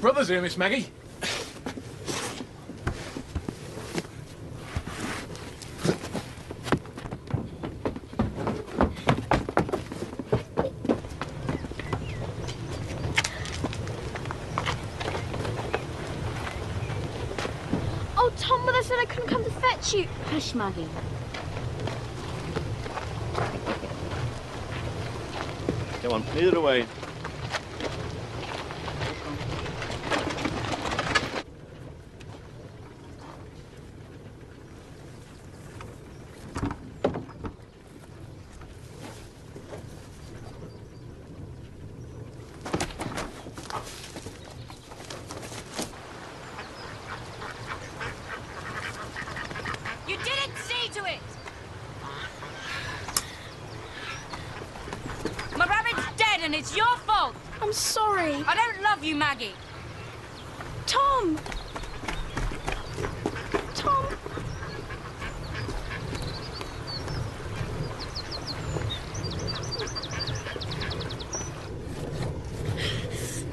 brother's here, Miss Maggie. Oh, Tom, mother said I couldn't come to fetch you. Hush, Maggie. Come on, lead it away. You didn't see to it! My rabbit's dead and it's your fault! I'm sorry. I don't love you, Maggie. Tom! Tom!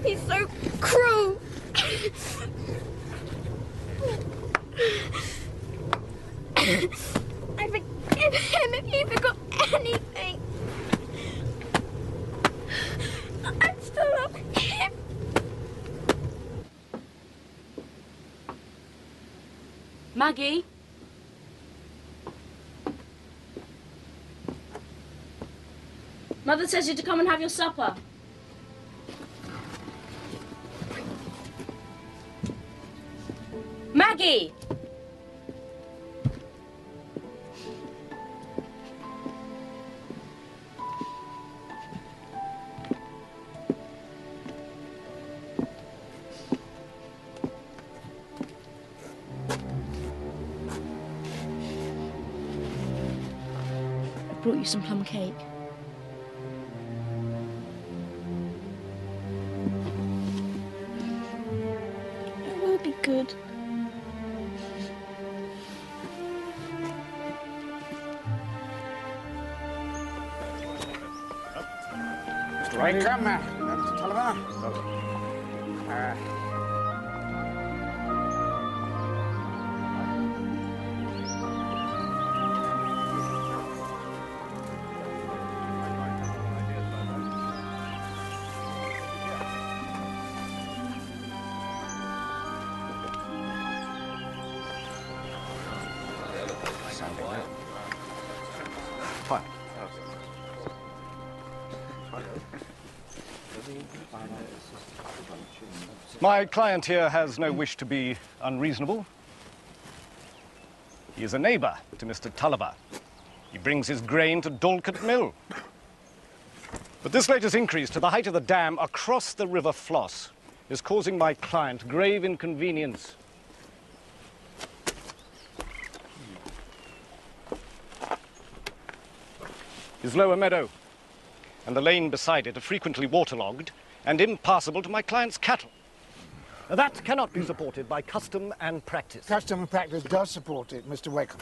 He's so cruel. I forgive him if he forgot anything. I still love him. Maggie? Mother says you to come and have your supper. Some plum cake. It will be good. Mr. Wakem, uh, My client here has no wish to be unreasonable. He is a neighbor to Mr. Tulliver. He brings his grain to Dorlcote Mill. But this latest increase to the height of the dam across the River Floss is causing my client grave inconvenience. His lower meadow and the lane beside it are frequently waterlogged and impassable to my client's cattle. That cannot be supported by custom and practice. Custom and practice does support it, Mr. Wakem.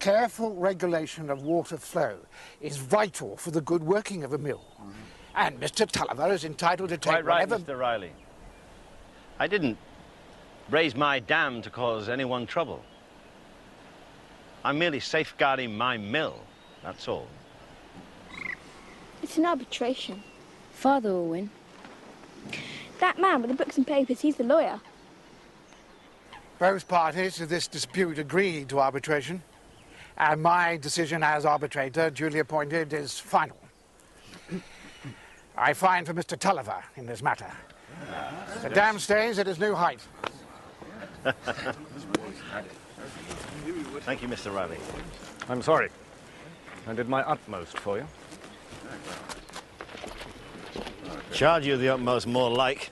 Careful regulation of water flow is vital for the good working of a mill. Mm-hmm. And Mr. Tulliver is entitled to take Quite right, whatever... Mr. Riley. I didn't raise my dam to cause anyone trouble. I'm merely safeguarding my mill, that's all. It's an arbitration. Father will win. That man with the books and papers, he's the lawyer. Both parties to this dispute agreed to arbitration, and my decision as arbitrator, duly appointed, is final. I find for Mr. Tulliver in this matter. The dam stays at its new height. Thank you, Mr. Riley. I'm sorry. I did my utmost for you. Charge you the utmost more like.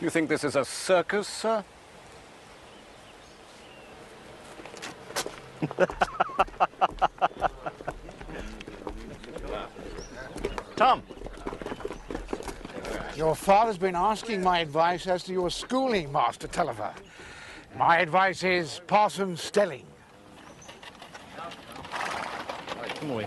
You think this is a circus, sir? Tom, Your father's been asking my advice as to your schooling, Master Tulliver. My advice is Parson Stelling. come away.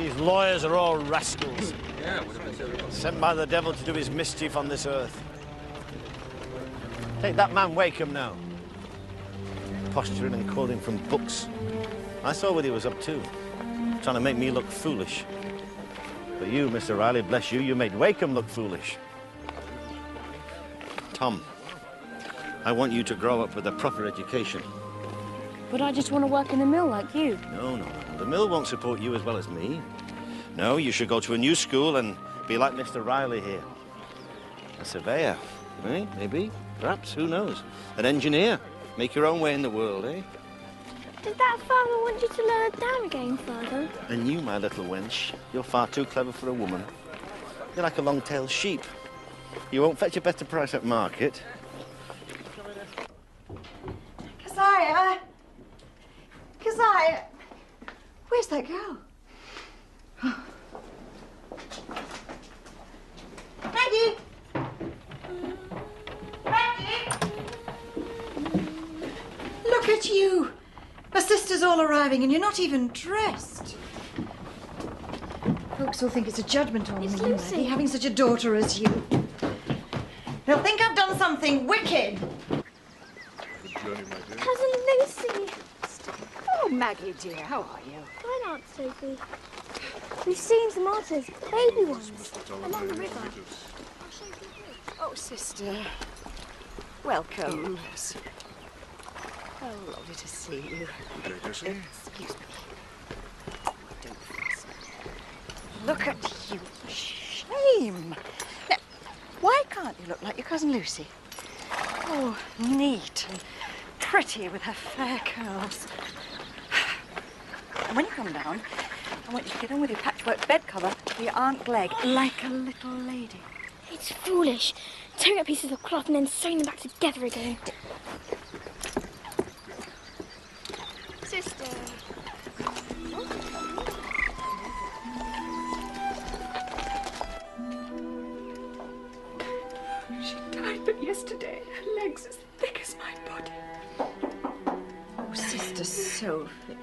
These lawyers are all rascals. Sent by the devil to do his mischief on this earth. Take that man Wakem now. Posturing and quoting from books. I saw what he was up to. Trying to make me look foolish. But you, Mr. Riley, bless you, you made Wakem look foolish. Tom, I want you to grow up with a proper education. But I just want to work in the mill like you. No, no, no. The mill won't support you as well as me. No, you should go to a new school and be like Mr. Riley here. A surveyor, eh? Maybe, perhaps, who knows? An engineer. Make your own way in the world, eh? Did that farmer want you to learn a dam again, father? And you, my little wench, you're far too clever for a woman. You're like a long-tailed sheep. You won't fetch a better price at market. Keziah! Keziah! Where's that girl? Maggie! Maggie! Look at you! My sister's all arriving and you're not even dressed. Folks will think it's a judgment on It's me, Lucy. Maggie, having such a daughter as you. They'll think I've done something wicked. Cousin Lucy. Oh, Maggie, dear, how are you? Fine, Aunt Sophie. We've seen some otters, baby ones, along the river. Oh, sister. Welcome. Oh, lovely to see you. Excuse me. Don't fuss. Look at you. Shame. Now, why can't you look like your cousin Lucy? Oh, neat and pretty with her fair curls. And when you come down, I want you to get on with your patchwork bed cover for your Aunt Glegg, like a little lady. It's foolish. Tearing up pieces of cloth and then sewing them back together again. Sister. She died but yesterday. Her legs as thick as my body. Oh, Sister Sophie.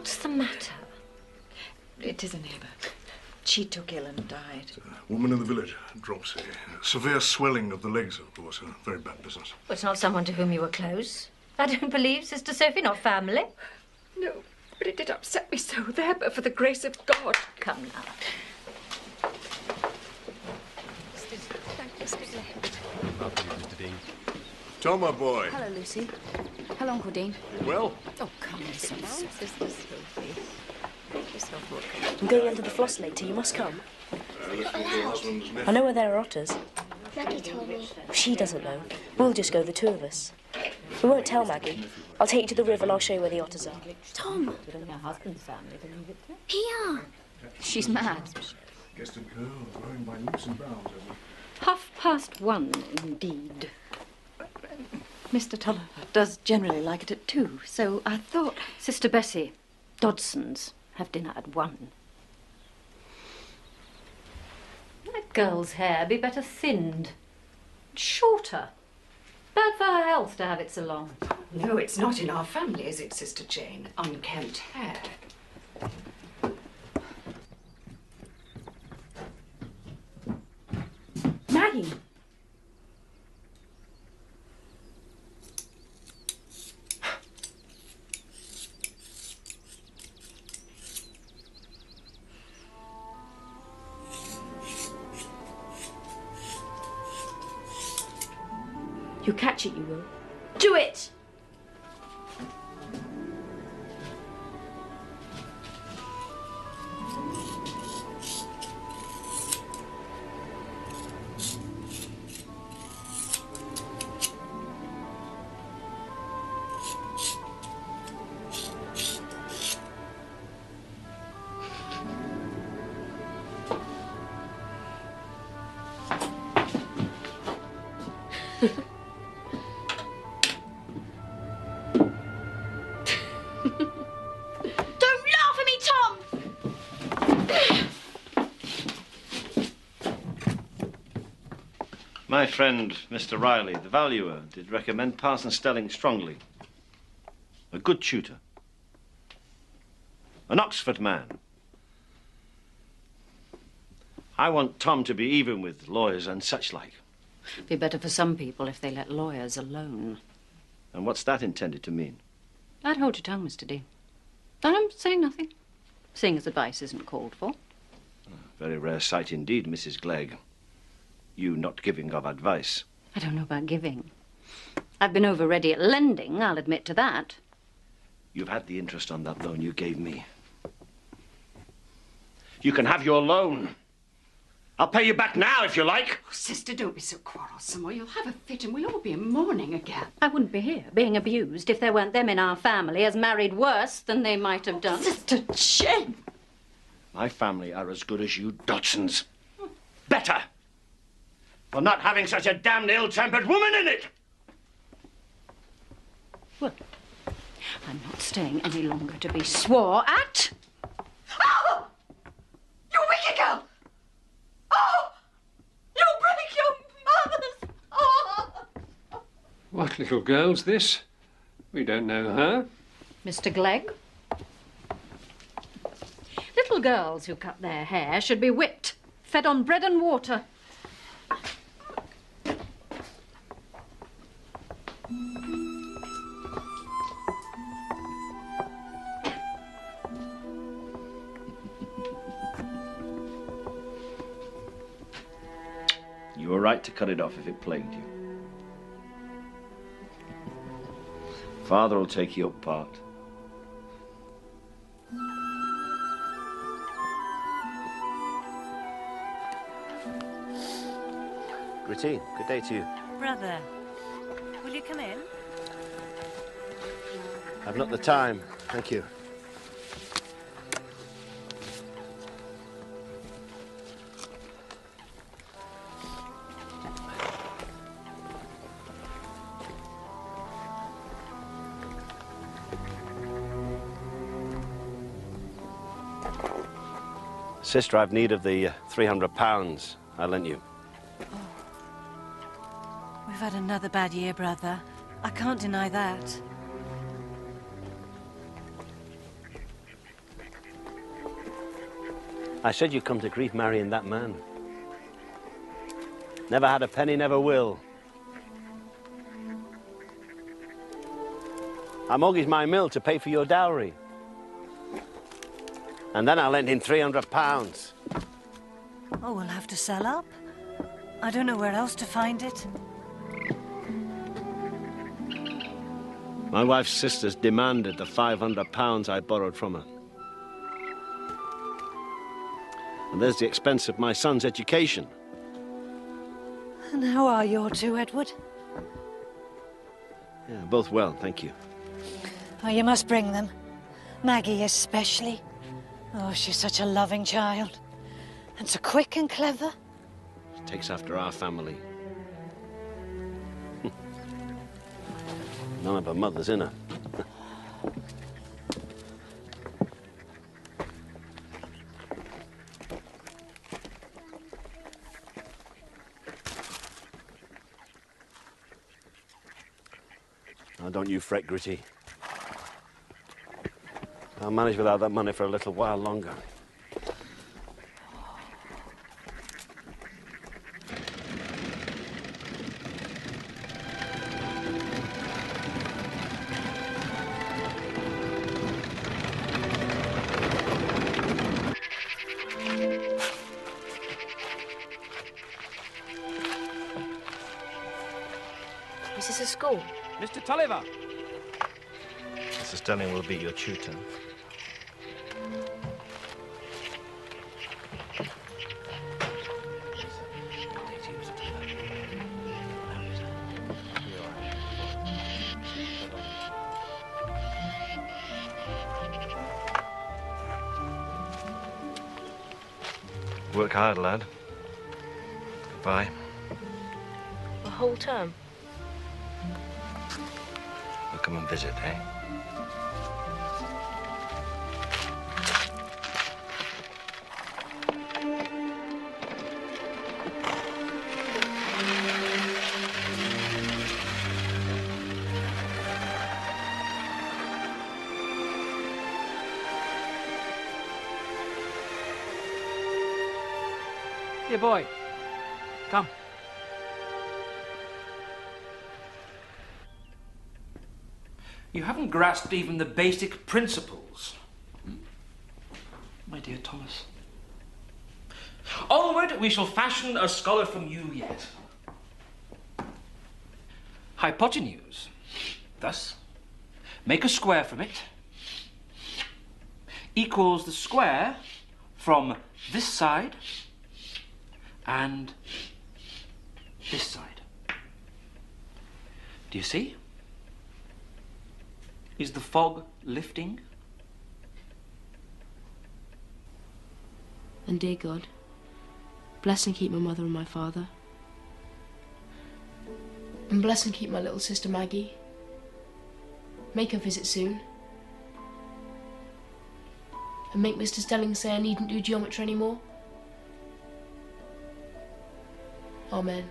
What's the matter? It is a neighbour. She took ill and died. Woman in the village, dropsy. Severe swelling of the legs, of course. A very bad business. Well, it's not someone to whom you were close. I don't believe, Sister Sophie, not family. No, but it did upset me so there, but for the grace of God. Come now. Thank you, Mr. Glenn. Tom, my boy. Hello, Lucy. Hello, Uncle Deane. Well, Oh, come on, Sister Sophie. I'm going under the floss later. You must come. this is your husband's nephew. I know where there are otters. Maggie told me. She doesn't know. We'll just go, the two of us. We won't tell Maggie. I'll take you to the river and I'll show you where the otters are. Tom, here. She's mad. Guessed a girl growing by leaps and bounds. Half past one, indeed. Mr. Tulliver does generally like it at two, so I thought Sister Bessie, Dodson's, have dinner at one. That girl's hair be better thinned. Shorter. Bad for her health to have it so long. No, it's not in our family, is it, Sister Jane? Unkempt hair. Maggie! My friend, Mr. Riley, the valuer, did recommend Parson Stelling strongly. A good tutor. An Oxford man. I want Tom to be even with lawyers and such like. Be better for some people if they let lawyers alone. And what's that intended to mean? I'd hold your tongue, Mr. Deane. I'm saying nothing, seeing as advice isn't called for. Ah, very rare sight indeed, Mrs. Glegg. You not giving of advice. I don't know about giving. I've been over ready at lending, I'll admit to that. You've had the interest on that loan you gave me. You can have your loan. I'll pay you back now if you like. Oh, sister, don't be so quarrelsome, or you'll have a fit and we'll all be in mourning again. I wouldn't be here, being abused, if there weren't them in our family as married worse than they might have done. Sister Jane! My family are as good as you Dodsons. Better. For not having such a damned ill-tempered woman in it. Well, I'm not staying any longer to be swore at. Oh! You wicked girl! Oh! You break your mother's heart! What little girl's this? We don't know her. Mr. Glegg? Little girls who cut their hair should be whipped, fed on bread and water. You were right to cut it off if it plagued you. Father will take your part. Gritty, good day to you. Brother, will you come in? I've not the time, thank you. Sister, I've need of the uh, 300 pounds I lent you. Had another bad year, brother. I can't deny that. I said you'd come to grief marrying that man. Never had a penny, never will. I mortgaged my mill to pay for your dowry. And then I lent him 300 pounds. Oh, we'll have to sell up. I don't know where else to find it. My wife's sisters demanded the 500 pounds I borrowed from her. And there's the expense of my son's education. And how are your two, Edward? Yeah, both well, thank you. Oh, you must bring them. Maggie especially. Oh, she's such a loving child. And so quick and clever. She takes after our family. None of her mother's in her. Don't you fret, Gritty. I'll manage without that money for a little while longer. Mr. Tulliver! Stelling will be your tutor. You haven't grasped even the basic principles. My dear Thomas. Onward, we shall fashion a scholar from you yet. Hypotenuse. Thus, make a square from it equals the square from this side and this side. Do you see? Is the fog lifting? And dear God, bless and keep my mother and my father. And bless and keep my little sister Maggie. Make her visit soon. And make Mr. Stelling say I needn't do geometry anymore. Amen.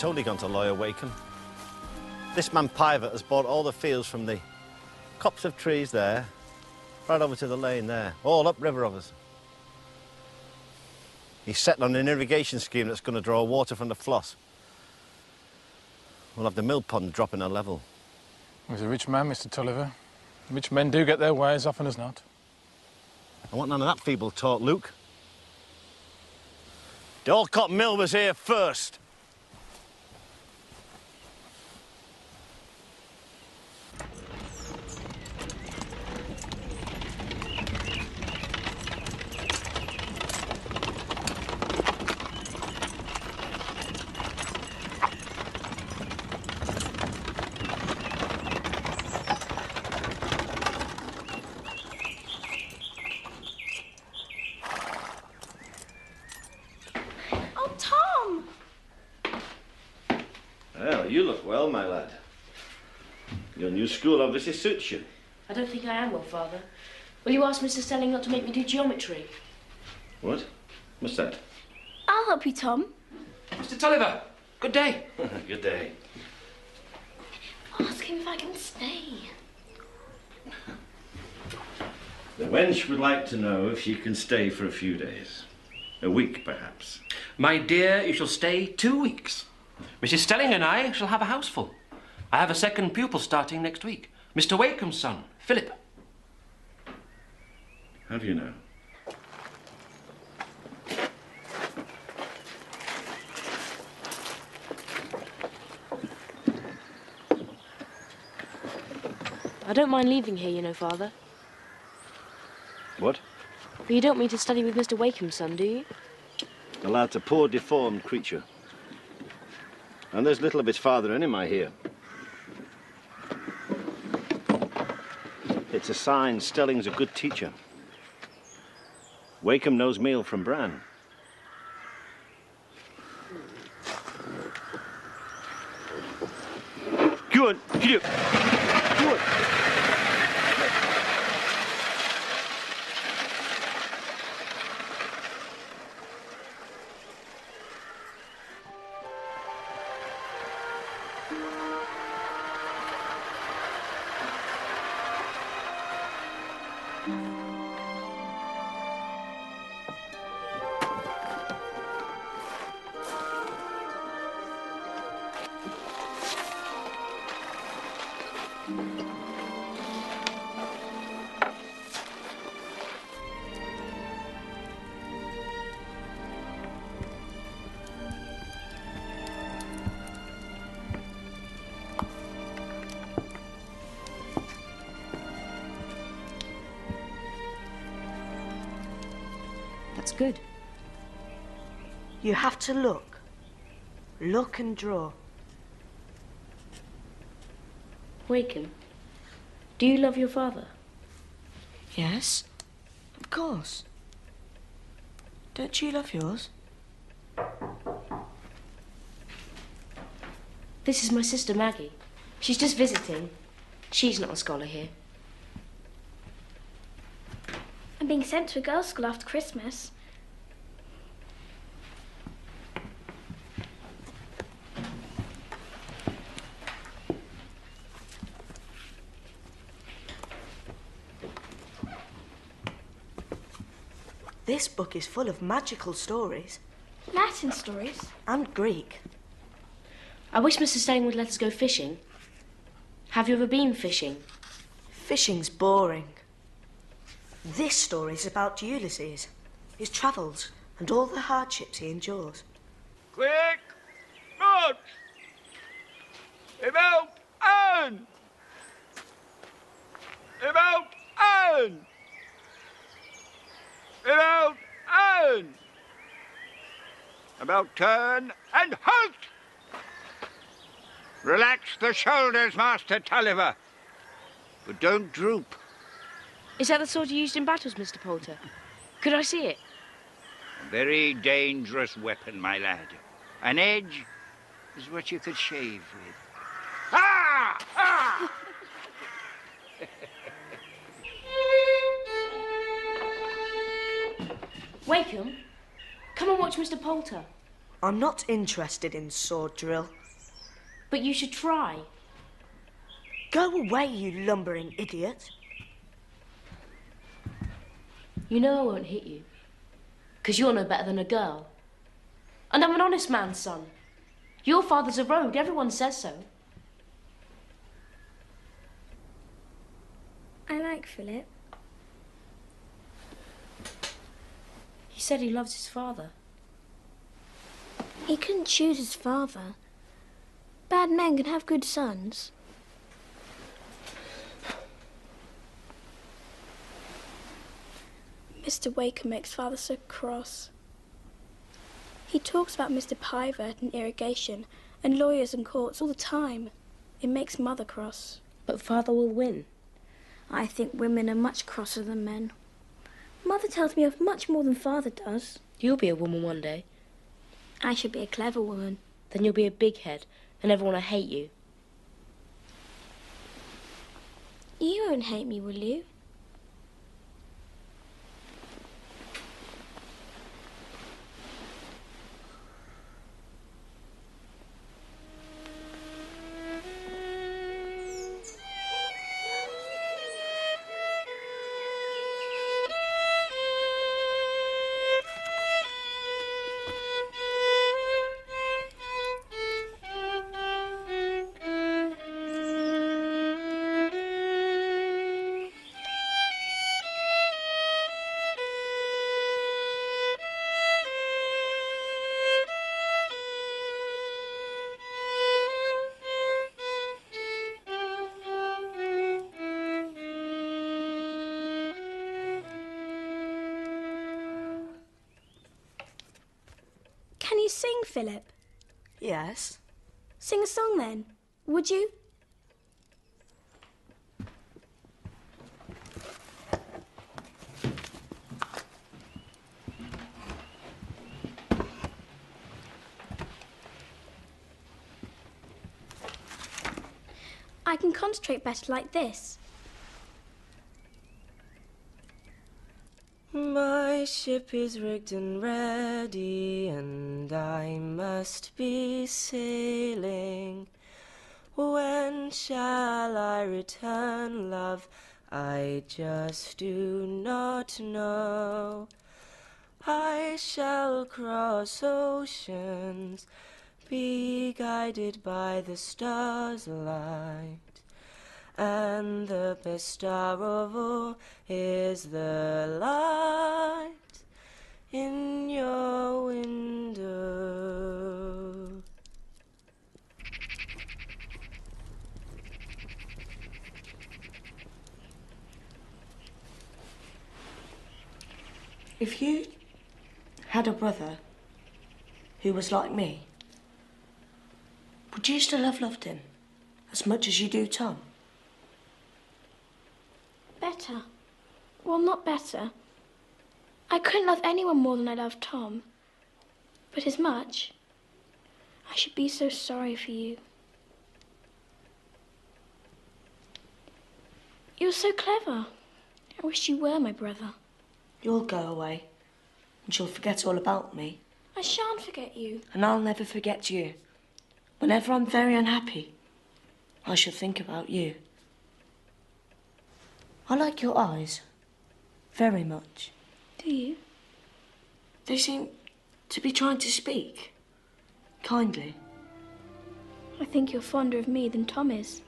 Totally going to lawyer Wakem. This man Pivart has bought all the fields from the copse of trees there, right over to the lane there, all upriver of us. He's settled on an irrigation scheme that's going to draw water from the floss. We'll have the mill pond dropping a level. He's a rich man, Mr. Tulliver. Rich men do get their way as often as not. I want none of that feeble talk, Luke. Dorlcote Mill was here first. Oh, Tom! Well, you look well, my lad. Your new school obviously suits you. I don't think I am well, Father. Will you ask Mr. Stelling not to make me do geometry? What? What's that? I'll help you, Tom. Mr. Tulliver, good day. Good day. Ask him if I can stay. The wench would like to know if she can stay for a few days. A week, perhaps. My dear, you shall stay two weeks. Mrs. Stelling and I shall have a house full. I have a second pupil starting next week. Mr. Wakem's son, Philip. How do you know? I don't mind leaving here, you know, Father. What? But you don't mean to study with Mr. Wakem's son, do you? The lad's a poor, deformed creature. And there's little of his father in him, I hear. It's a sign Stelling's a good teacher. Wakem knows meal from bran. Go on, get up. You have to look. Look and draw. Wakem, do you love your father? Yes, of course. Don't you love yours? This is my sister Maggie. She's just visiting. She's not a scholar here. I'm being sent to a girls' school after Christmas. This book is full of magical stories. Latin stories? And Greek. I wish Mr. Stelling would let us go fishing. Have you ever been fishing? Fishing's boring. This story is about Ulysses, his travels, and all the hardships he endures. Quick! March! About Anne! About Anne! About Anne! About turn and halt! Relax the shoulders, Master Tulliver. But don't droop. Is that the sword you used in battles, Mr. Poulter? Could I see it? A very dangerous weapon, my lad. An edge is what you could shave with. Wakem, come and watch Mr. Poulter. I'm not interested in sword drill. But you should try. Go away, you lumbering idiot. You know I won't hit you. Because you're no better than a girl. And I'm an honest man's son. Your father's a rogue, everyone says so. I like Philip. He said he loves his father. He couldn't choose his father. Bad men can have good sons. Mr. Wakem makes father so cross. He talks about Mr. Pivart and irrigation and lawyers and courts all the time. It makes mother cross. But father will win. I think women are much crosser than men. Mother tells me of much more than father does. You'll be a woman one day. I should be a clever woman. Then you'll be a big head and everyone will hate you. You won't hate me, will you? Concentrate better like this. My ship is rigged and ready, and I must be sailing. When shall I return, love? I just do not know. I shall cross oceans, be guided by the star's light. And the best star of all is the light in your window. If you had a brother who was like me, would you still have loved him as much as you do Tom? Better. Well, not better. I couldn't love anyone more than I love Tom. But as much. I should be so sorry for you. You're so clever. I wish you were my brother. You'll go away, and you'll forget all about me, I shan't forget you. and I'll never forget you. Whenever I'm very unhappy, I shall think about you. I like your eyes very much. Do you? They seem to be trying to speak kindly. I think you're fonder of me than Tom is.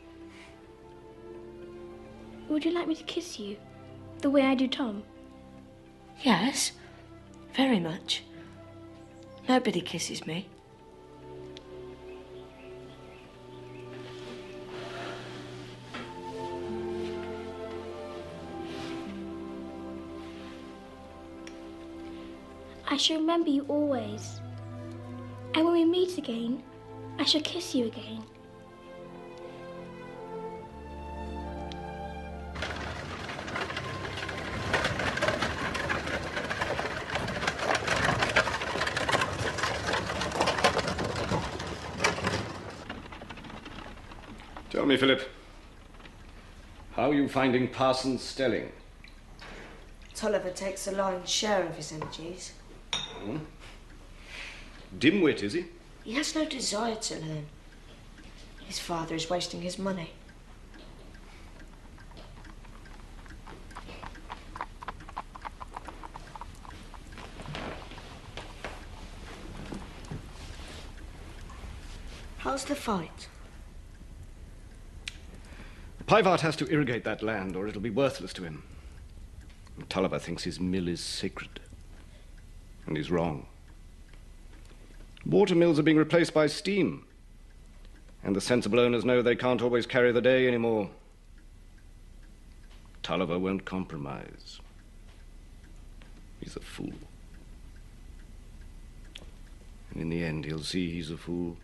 Would you like me to kiss you? The way I do Tom? Yes, very much. Nobody kisses me. I shall remember you always. And when we meet again, I shall kiss you again. Tell me, Philip, how are you finding Parson Stelling? Tulliver takes a lion's share of his energies. Dimwit, is he? He has no desire to learn. His father is wasting his money. How's the fight? Pivart has to irrigate that land, or it'll be worthless to him. Tulliver thinks his mill is sacred. And he's wrong. Water mills are being replaced by steam. And the sensible owners know they can't always carry the day anymore. Tulliver won't compromise. He's a fool. And in the end, he'll see he's a fool.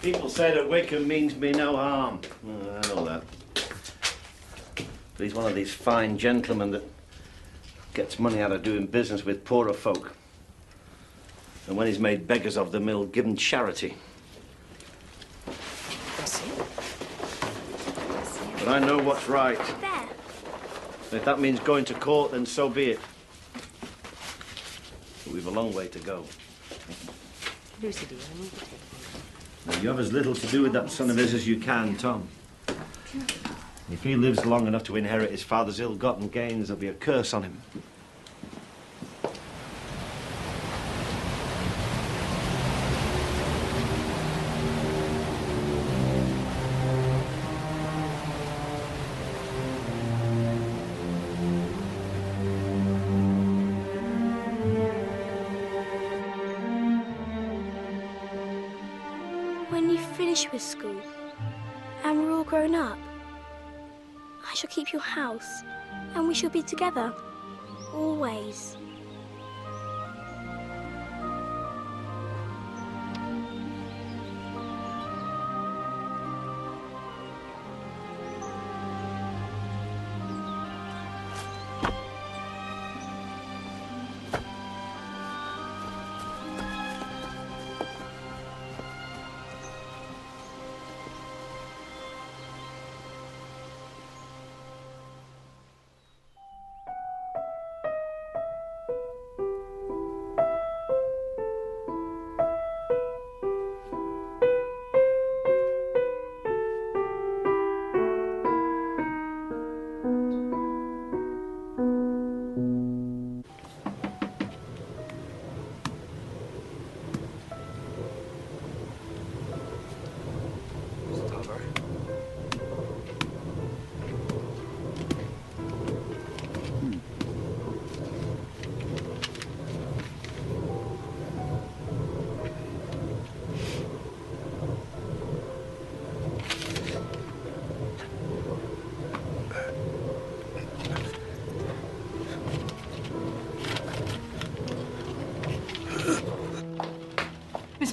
People say that Wakem means me no harm. Oh, I know that. But he's one of these fine gentlemen that gets money out of doing business with poorer folk. And when he's made beggars of them, he'll give them charity. Bessie? But I know what's right. There. If that means going to court, then so be it. But we've a long way to go. Lucy, dear, I need to take Now, you have as little to do with that son of his as you can, Tom. If he lives long enough to inherit his father's ill-gotten gains, there'll be a curse on him. When you finish with school and we're all grown up, I shall keep your house and we shall be together. Always.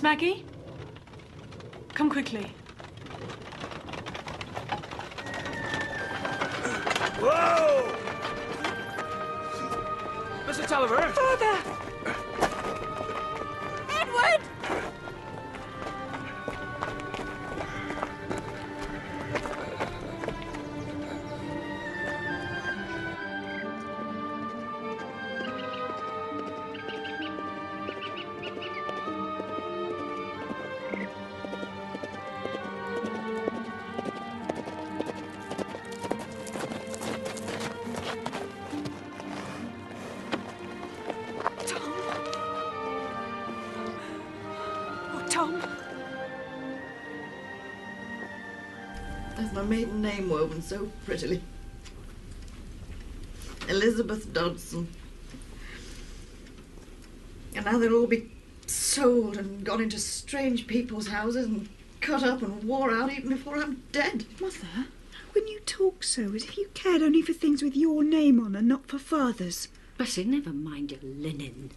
Maggie? Come quickly. Maiden name woven so prettily. Elizabeth Dodson. And now they'll all be sold and gone into strange people's houses and cut up and wore out even before I'm dead. Mother, when you talk so, as if you cared only for things with your name on and not for father's. Bessie, never mind your linen.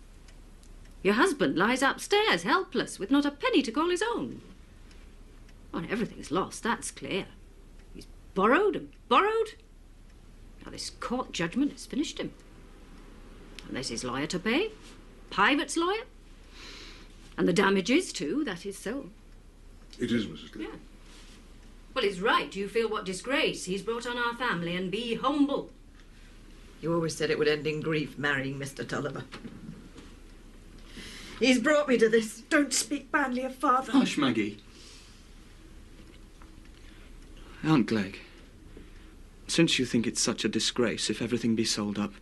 Your husband lies upstairs, helpless, with not a penny to call his own. Well, everything's lost, that's clear. He's borrowed and borrowed. Now, this court judgment has finished him. And there's his lawyer to pay, Pivart's lawyer. And the damages, too, that is so. It is, Mrs. Lee. Well, it's right Do you feel what disgrace he's brought on our family and be humble. You always said it would end in grief marrying Mr. Tulliver. He's brought me to this. Don't speak badly of father. Hush, Maggie. Aunt Glegg, since you think it's such a disgrace if everything be sold up,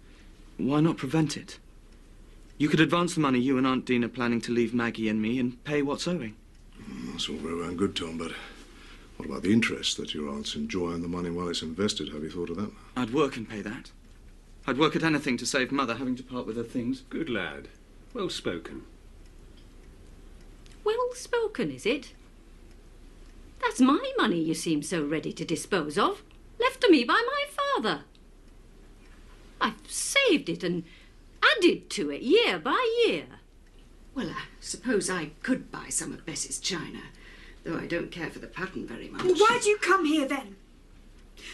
why not prevent it? You could advance the money you and Aunt Deane are planning to leave Maggie and me and pay what's owing. That's all very well and good, Tom, but what about the interest that your aunt's enjoy on the money while it's invested? Have you thought of that? I'd work and pay that. I'd work at anything to save Mother having to part with her things. Good lad. Well spoken. Well spoken, is it? That's my money you seem so ready to dispose of, left to me by my father. I've saved it and added to it year by year. Well, I suppose I could buy some of Bessie's china, though I don't care for the pattern very much. Well, why'd you come here then?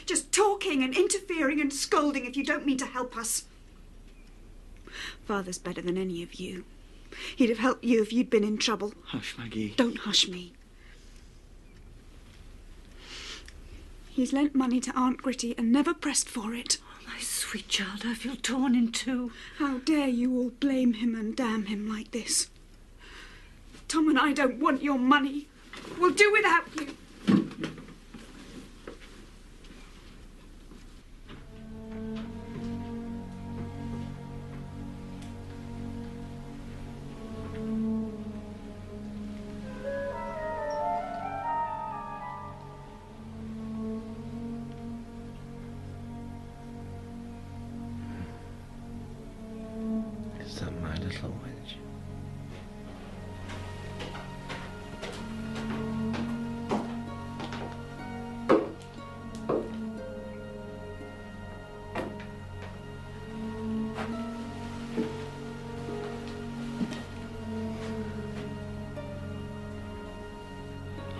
Just talking and interfering and scolding if you don't mean to help us. Father's better than any of you. He'd have helped you if you'd been in trouble. Hush, Maggie. Don't hush me. He's lent money to Aunt Gritty and never pressed for it. Oh, my sweet child, I feel torn in two. How dare you all blame him and damn him like this? Tom and I don't want your money. We'll do without you.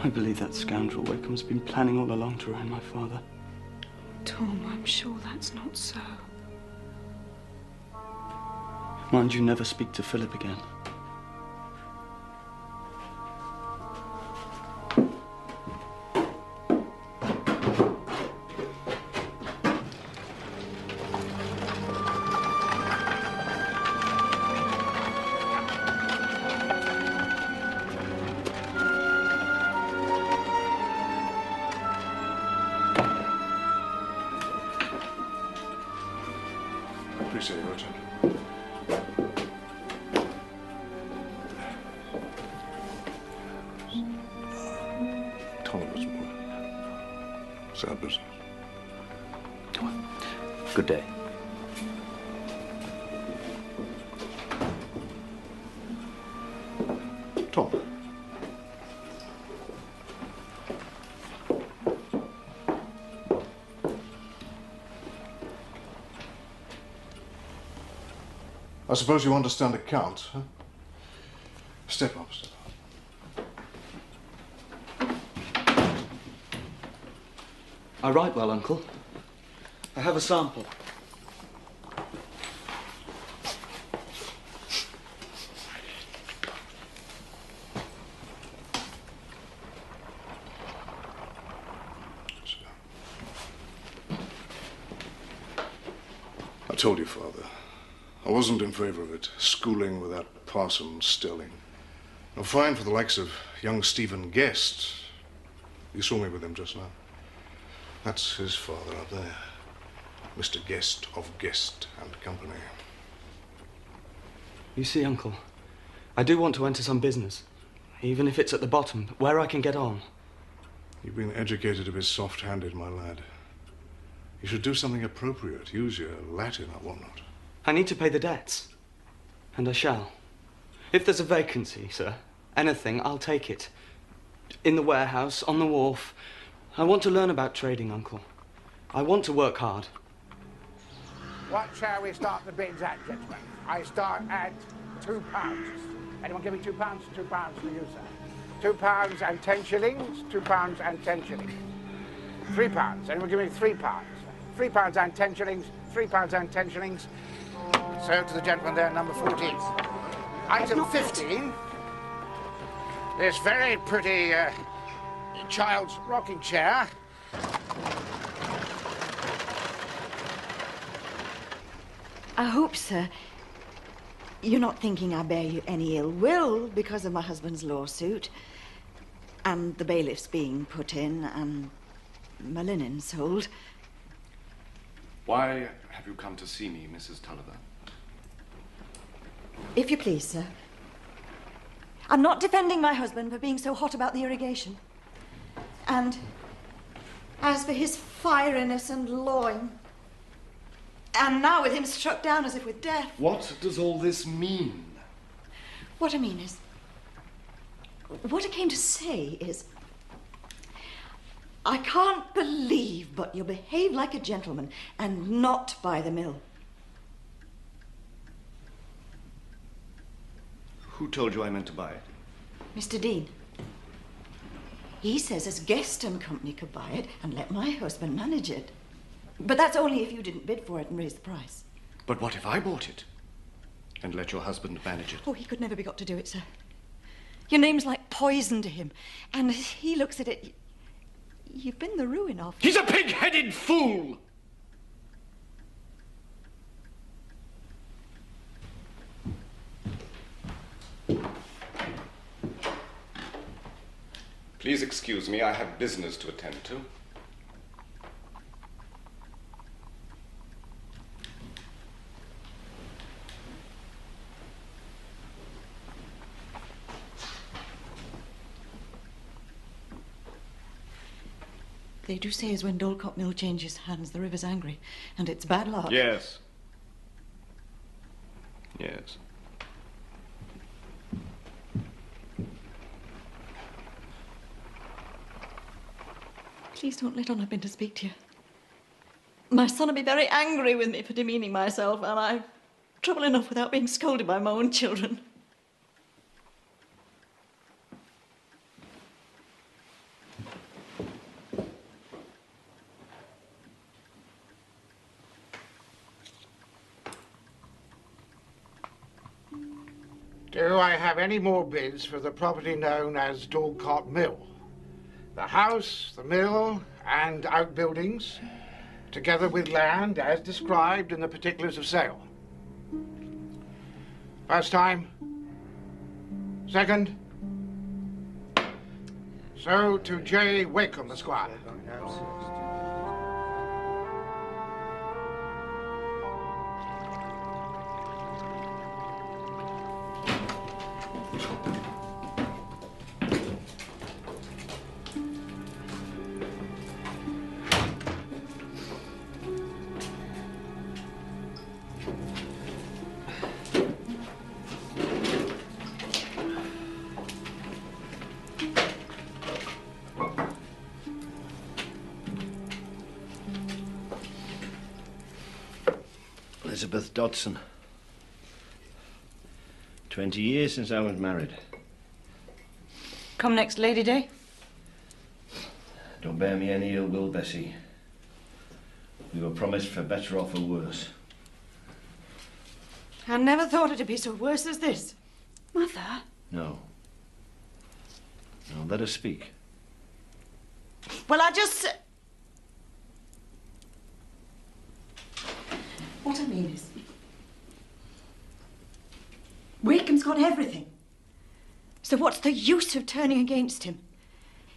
I believe that scoundrel Wakem's been planning all along to ruin my father. Tom, I'm sure that's not so. Mind you never speak to Philip again. Suppose you understand accounts, huh? Step up, step up. I write well, Uncle. I have a sample. I told you, Father. I wasn't in favor of it. Schooling with that parson Stelling. No fine for the likes of young Stephen Guest. You saw me with him just now. That's his father up there. Mr. Guest of Guest and Company. You see, Uncle, I do want to enter some business, even if it's at the bottom, where I can get on. You've been educated to be soft-handed, my lad. You should do something appropriate. Use your Latin or whatnot. I need to pay the debts. And I shall. If there's a vacancy, sir, anything, I'll take it. In the warehouse, on the wharf. I want to learn about trading, Uncle. I want to work hard. What shall we start the bids at, gentlemen? I start at two pounds. Anyone give me two pounds? Two pounds for you, sir. Two pounds and ten shillings. Two pounds and ten shillings. Three pounds. Anyone give me three pounds? Three pounds and ten shillings. Three pounds and ten shillings. So to the gentleman there, number 14. Item 15. This very pretty uh, child's rocking chair. I hope, sir, you're not thinking I bear you any ill will because of my husband's lawsuit and the bailiffs being put in and my linen sold. Why have you come to see me, Mrs. Tulliver? If you please, sir. I'm not defending my husband for being so hot about the irrigation. And as for his fieriness and lawing, and now with him struck down as if with death, What does all this mean? what I mean is, what I came to say is, I can't believe but you'll behave like a gentleman and not buy the mill. Who told you I meant to buy it? Mr. Deane. He says as Guest and Company could buy it and let my husband manage it. But that's only if you didn't bid for it and raise the price. But what if I bought it? And let your husband manage it? Oh, he could never be got to do it, sir. Your name's like poison to him. And as he looks at it, you've been the ruin of. He's a pig-headed fool! Please excuse me, I have business to attend to. They do say as when Dorlcote Mill changes hands, the river's angry, and it's bad luck. Yes. Yes. Please don't let on I've been to speak to you. My son will be very angry with me for demeaning myself, and I've trouble enough without being scolded by my own children. Do I have any more bids for the property known as Dorlcote Mill? The house, the mill, and outbuildings, together with land as described in the particulars of sale. First time? Second? So to J. Wakem, Esquire. Dodson. Twenty years since I was married. Come next Lady Day. Don't bear me any ill will, Bessie. We were promised for better or for worse. I never thought it'd be so worse as this. Mother? No. No, let us speak. Well, I just. What I mean is. Wakem's got everything. So what's the use of turning against him?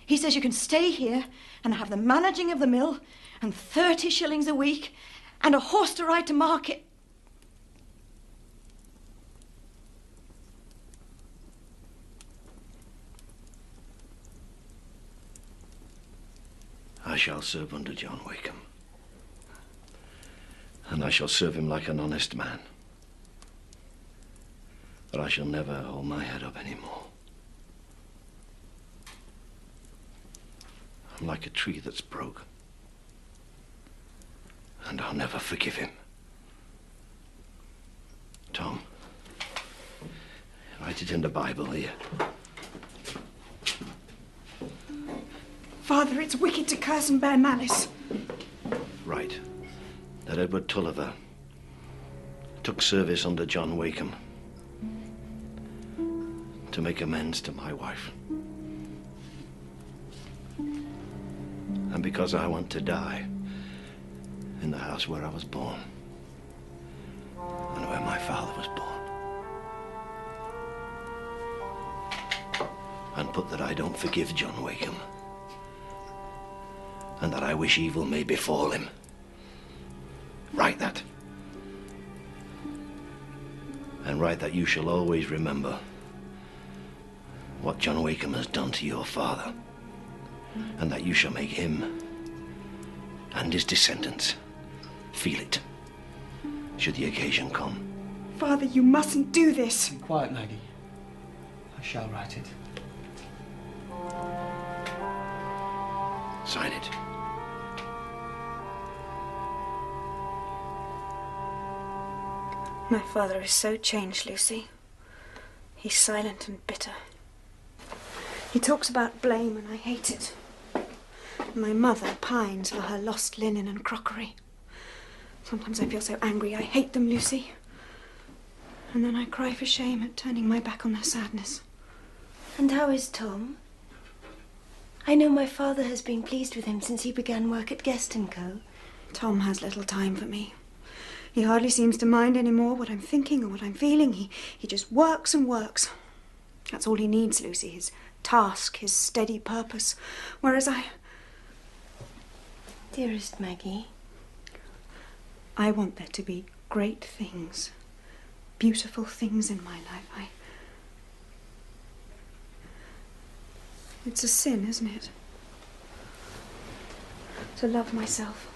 He says you can stay here and have the managing of the mill and 30 shillings a week and a horse to ride to market. I shall serve under John Wakem. And I shall serve him like an honest man. But I shall never hold my head up any more. I'm like a tree that's broke. And I'll never forgive him. Tom, write it in the Bible here. Father, it's wicked to curse and bear malice. Right. That Edward Tulliver took service under John Wakem to make amends to my wife. And because I want to die in the house where I was born and where my father was born. And put that I don't forgive John Wakem and that I wish evil may befall him. Write that. And write that you shall always remember what John Wakem has done to your father, and that you shall make him and his descendants feel it, should the occasion come. Father, you mustn't do this. Be Quiet, Maggie. I shall write it. Sign it. My father is so changed, Lucy. He's silent and bitter. He talks about blame, and I hate it. My mother pines for her lost linen and crockery. Sometimes I feel so angry I hate them, Lucy. And then I cry for shame at turning my back on their sadness. And how is Tom? I know my father has been pleased with him since he began work at Guest & Co. Tom has little time for me. He hardly seems to mind any more what I'm thinking or what I'm feeling. He, he just works and works. That's all he needs, Lucy, his task, his steady purpose. Whereas I. Dearest Maggie, I want there to be great things, beautiful things in my life. I. It's a sin, isn't it? To love myself,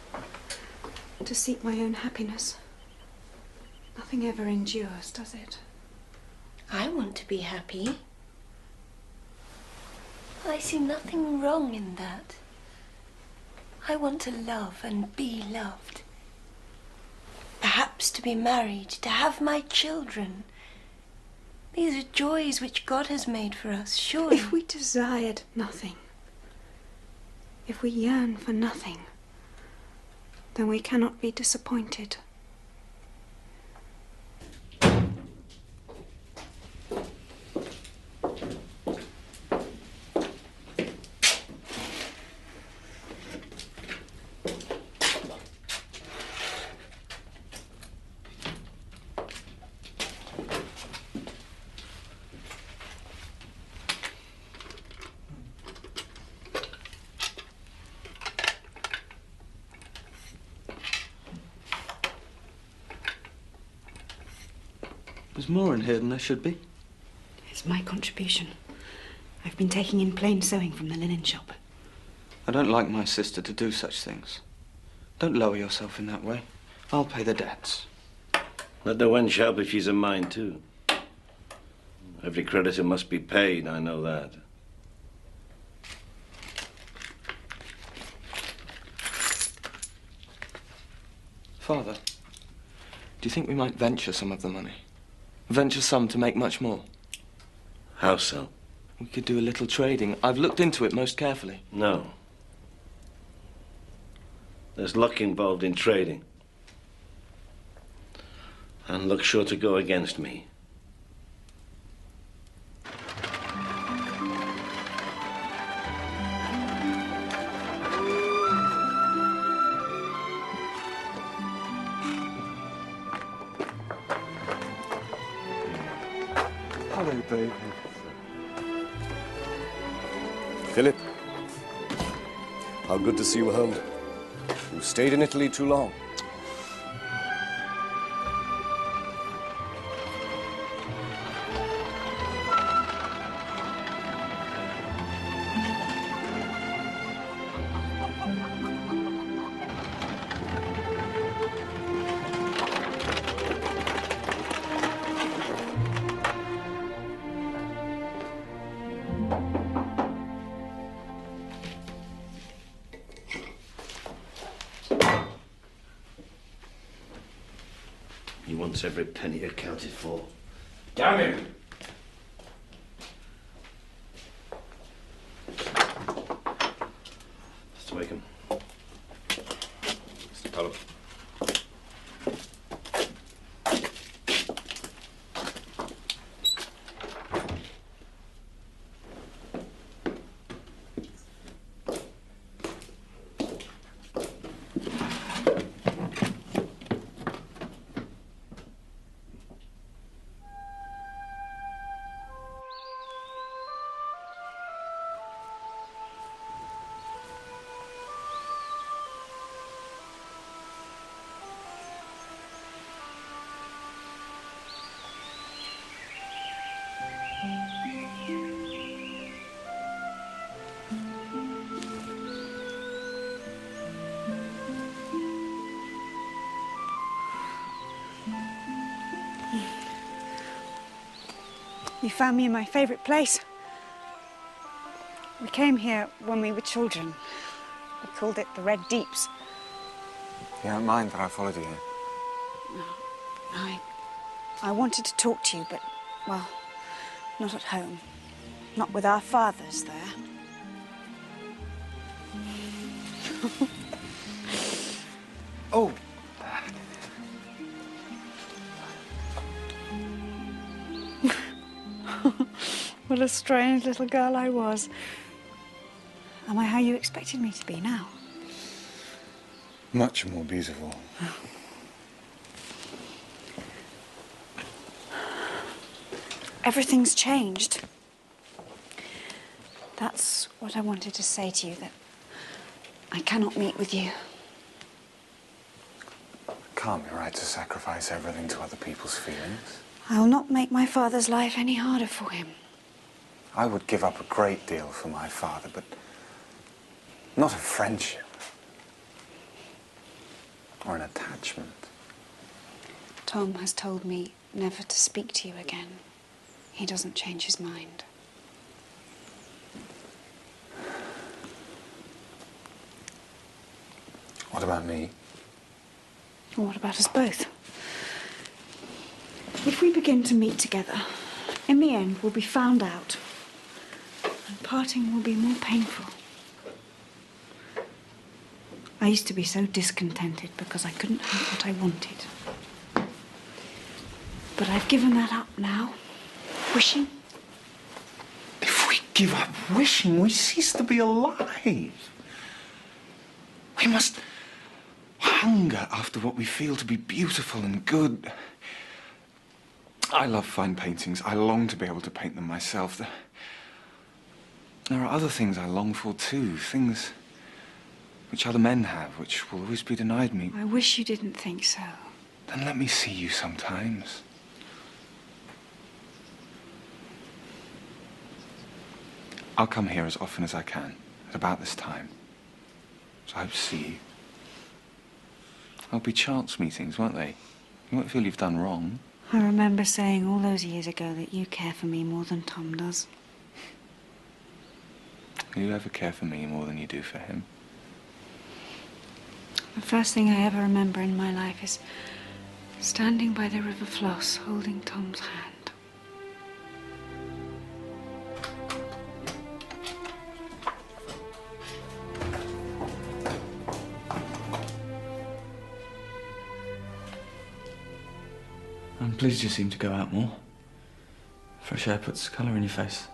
to seek my own happiness. Nothing ever endures, does it? I want to be happy. I see nothing wrong in that. I want to love and be loved. Perhaps to be married, to have my children. These are joys which God has made for us, surely. If we desired nothing, if we yearn for nothing, then we cannot be disappointed. There's more in here than there should be. It's my contribution. I've been taking in plain sewing from the linen shop. I don't like my sister to do such things. Don't lower yourself in that way. I'll pay the debts. Let the wench help if she's a mind, too. Every creditor must be paid, I know that. Father, do you think we might venture some of the money? Venture some to make much more? How so? We could do a little trading. I've looked into it most carefully. No. There's luck involved in trading. And luck's sure to go against me. Good to see you home. You stayed in Italy too long. Every penny accounted for. Found me in my favourite place. We came here when we were children. We called it the Red Deeps. You don't mind that I followed you here? No. I, I wanted to talk to you, but, well, not at home. Not with our fathers there. a strange little girl I was. Am I how you expected me to be now? Much more beautiful. Everything's changed. That's what I wanted to say to you, that I cannot meet with you. It can't be right to sacrifice everything to other people's feelings. I'll not make my father's life any harder for him. I would give up a great deal for my father, but not a friendship or an attachment. Tom has told me never to speak to you again. He doesn't change his mind. What about me? Well, what about us both? If we begin to meet together, in the end, we'll be found out. Parting will be more painful. I used to be so discontented because I couldn't have what I wanted. But I've given that up now. Wishing. If we give up wishing, we cease to be alive. We must hunger after what we feel to be beautiful and good. I love fine paintings. I long to be able to paint them myself. There- There are other things I long for too, things which other men have, which will always be denied me. I wish you didn't think so. Then let me see you sometimes. I'll come here as often as I can, at about this time. So I hope to see you. There'll be chance meetings, won't they? You won't feel you've done wrong. I remember saying all those years ago that you care for me more than Tom does. Will you ever care for me more than you do for him? The first thing I ever remember in my life is standing by the River Floss holding Tom's hand. I'm pleased you seem to go out more. Fresh air puts colour in your face.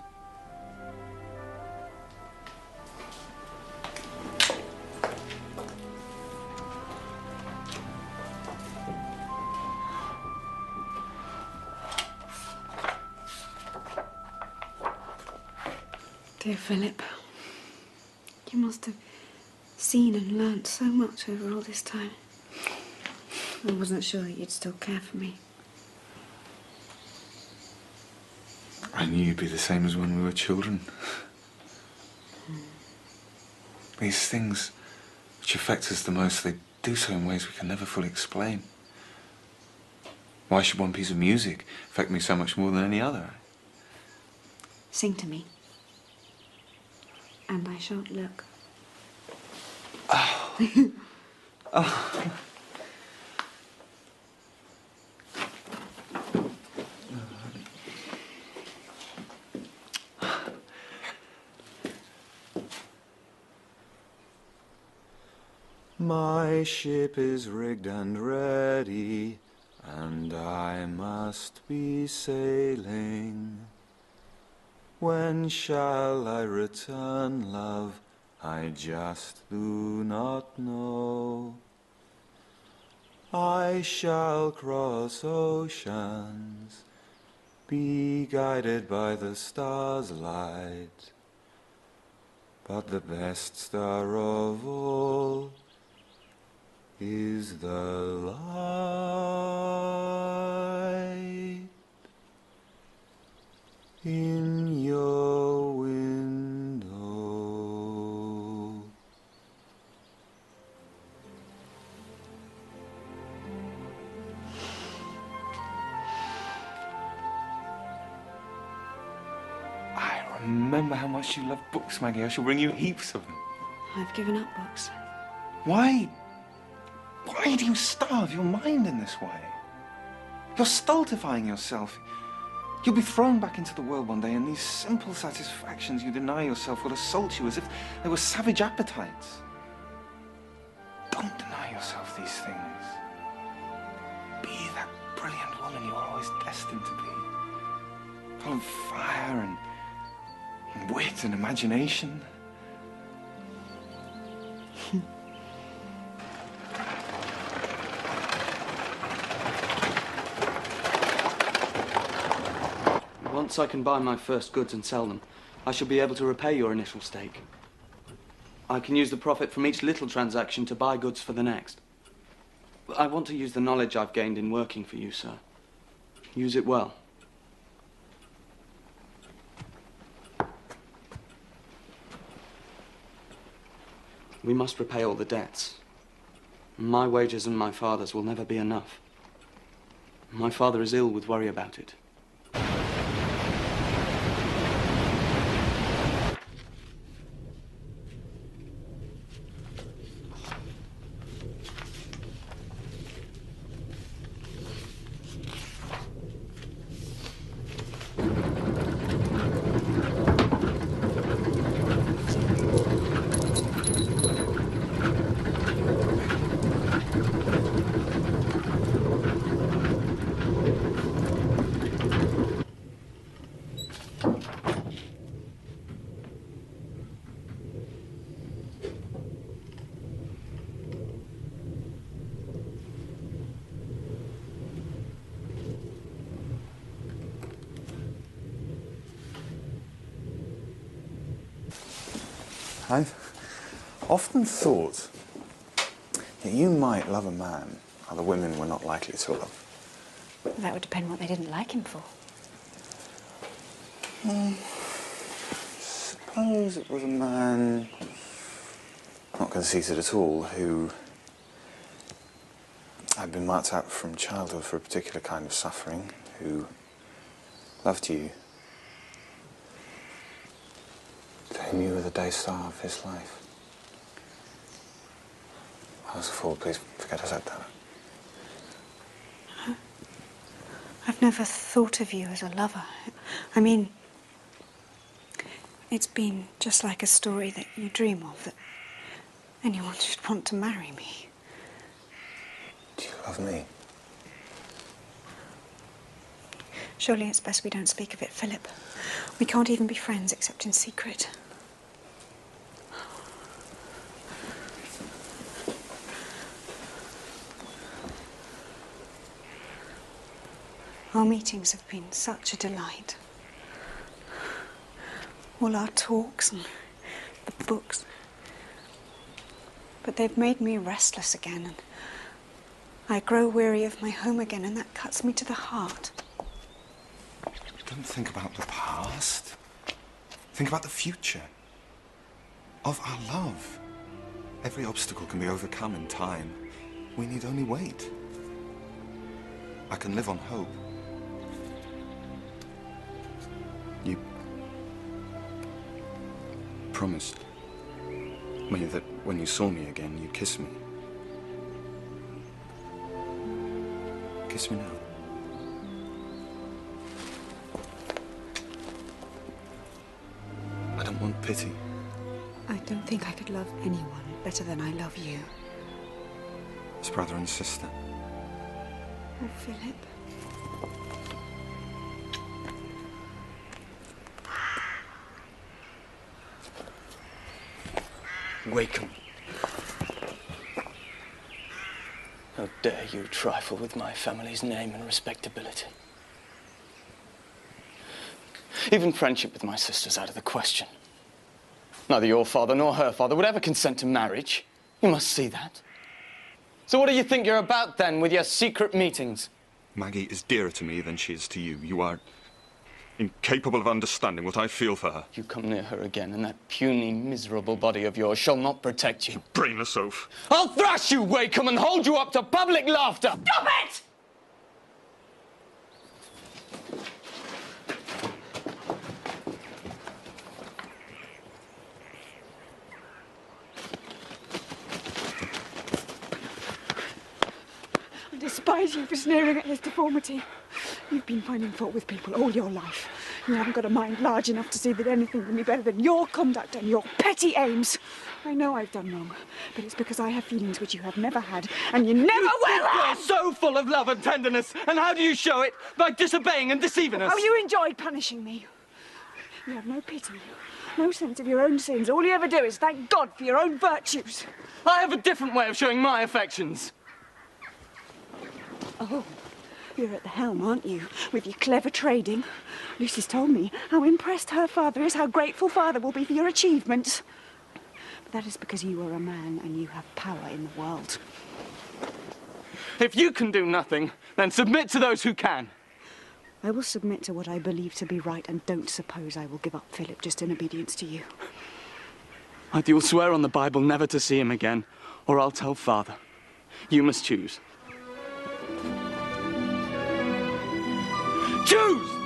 Dear Philip, you must have seen and learnt so much over all this time. I wasn't sure that you'd still care for me. I knew you'd be the same as when we were children. These things which affect us the most, they do so in ways we can never fully explain. Why should one piece of music affect me so much more than any other? Sing to me. And I shan't look. Oh. My ship is rigged and ready, and I must be sailing. When shall I return, love? I just do not know. I shall cross oceans, be guided by the star's light. But the best star of all is the light in your window. I remember how much you love books, Maggie. I shall bring you heaps of them. I've given up books. Why? Why do you starve your mind in this way? You're stultifying yourself. You'll be thrown back into the world one day, and these simple satisfactions you deny yourself will assault you as if they were savage appetites. Don't deny yourself these things. Be that brilliant woman you are always destined to be. Full of fire and, wit and imagination. Once I can buy my first goods and sell them, I shall be able to repay your initial stake. I can use the profit from each little transaction to buy goods for the next. I want to use the knowledge I've gained in working for you, sir. Use it well. We must repay all the debts. My wages and my father's will never be enough. My father is ill with worry about it. I've often thought that you might love a man other women were not likely to love. That would depend what they didn't like him for. Hmm. Suppose it was a man, not conceited at all, who had been marked out from childhood for a particular kind of suffering, who loved you, to whom you were the day star of his life. I was a fool, please forget I said that. I've never thought of you as a lover. I mean, it's been just like a story that you dream of, that anyone should want to marry me. Do you love me? Surely it's best we don't speak of it, Philip. We can't even be friends except in secret. Our meetings have been such a delight. All our talks and the books. But they've made me restless again, and I grow weary of my home again, and that cuts me to the heart. Don't think about the past. Think about the future. Of our love. Every obstacle can be overcome in time. We need only wait. I can live on hope. Promised me that when you saw me again, you'd kiss me. Kiss me now. I don't want pity. I don't think I could love anyone better than I love you. As brother and sister. Oh, Philip. Wakem. How dare you trifle with my family's name and respectability? Even friendship with my sister's out of the question. Neither your father nor her father would ever consent to marriage. You must see that. So what do you think you're about then with your secret meetings? Maggie is dearer to me than she is to you. You are incapable of understanding what I feel for her. You come near her again, and that puny, miserable body of yours shall not protect you. Brainless oaf. I'll thrash you, Wakem, and hold you up to public laughter. Stop it! I despise you for sneering at his deformity. You've been finding fault with people all your life. You haven't got a mind large enough to see that anything can be better than your conduct and your petty aims. I know I've done wrong, but it's because I have feelings which you have never had, and you never will have! You're so full of love and tenderness, and how do you show it? By disobeying and deceiving us. Oh, you enjoyed punishing me. You have no pity. No sense of your own sins. All you ever do is thank God for your own virtues. I have a different way of showing my affections. Oh, you're at the helm, aren't you? With your clever trading. Lucy's told me how impressed her father is, how grateful father will be for your achievements. But that is because you are a man and you have power in the world. If you can do nothing, then submit to those who can. I will submit to what I believe to be right and don't suppose I will give up Philip just in obedience to you. Either you'll swear on the Bible never to see him again, or I'll tell father. You must choose. Choose!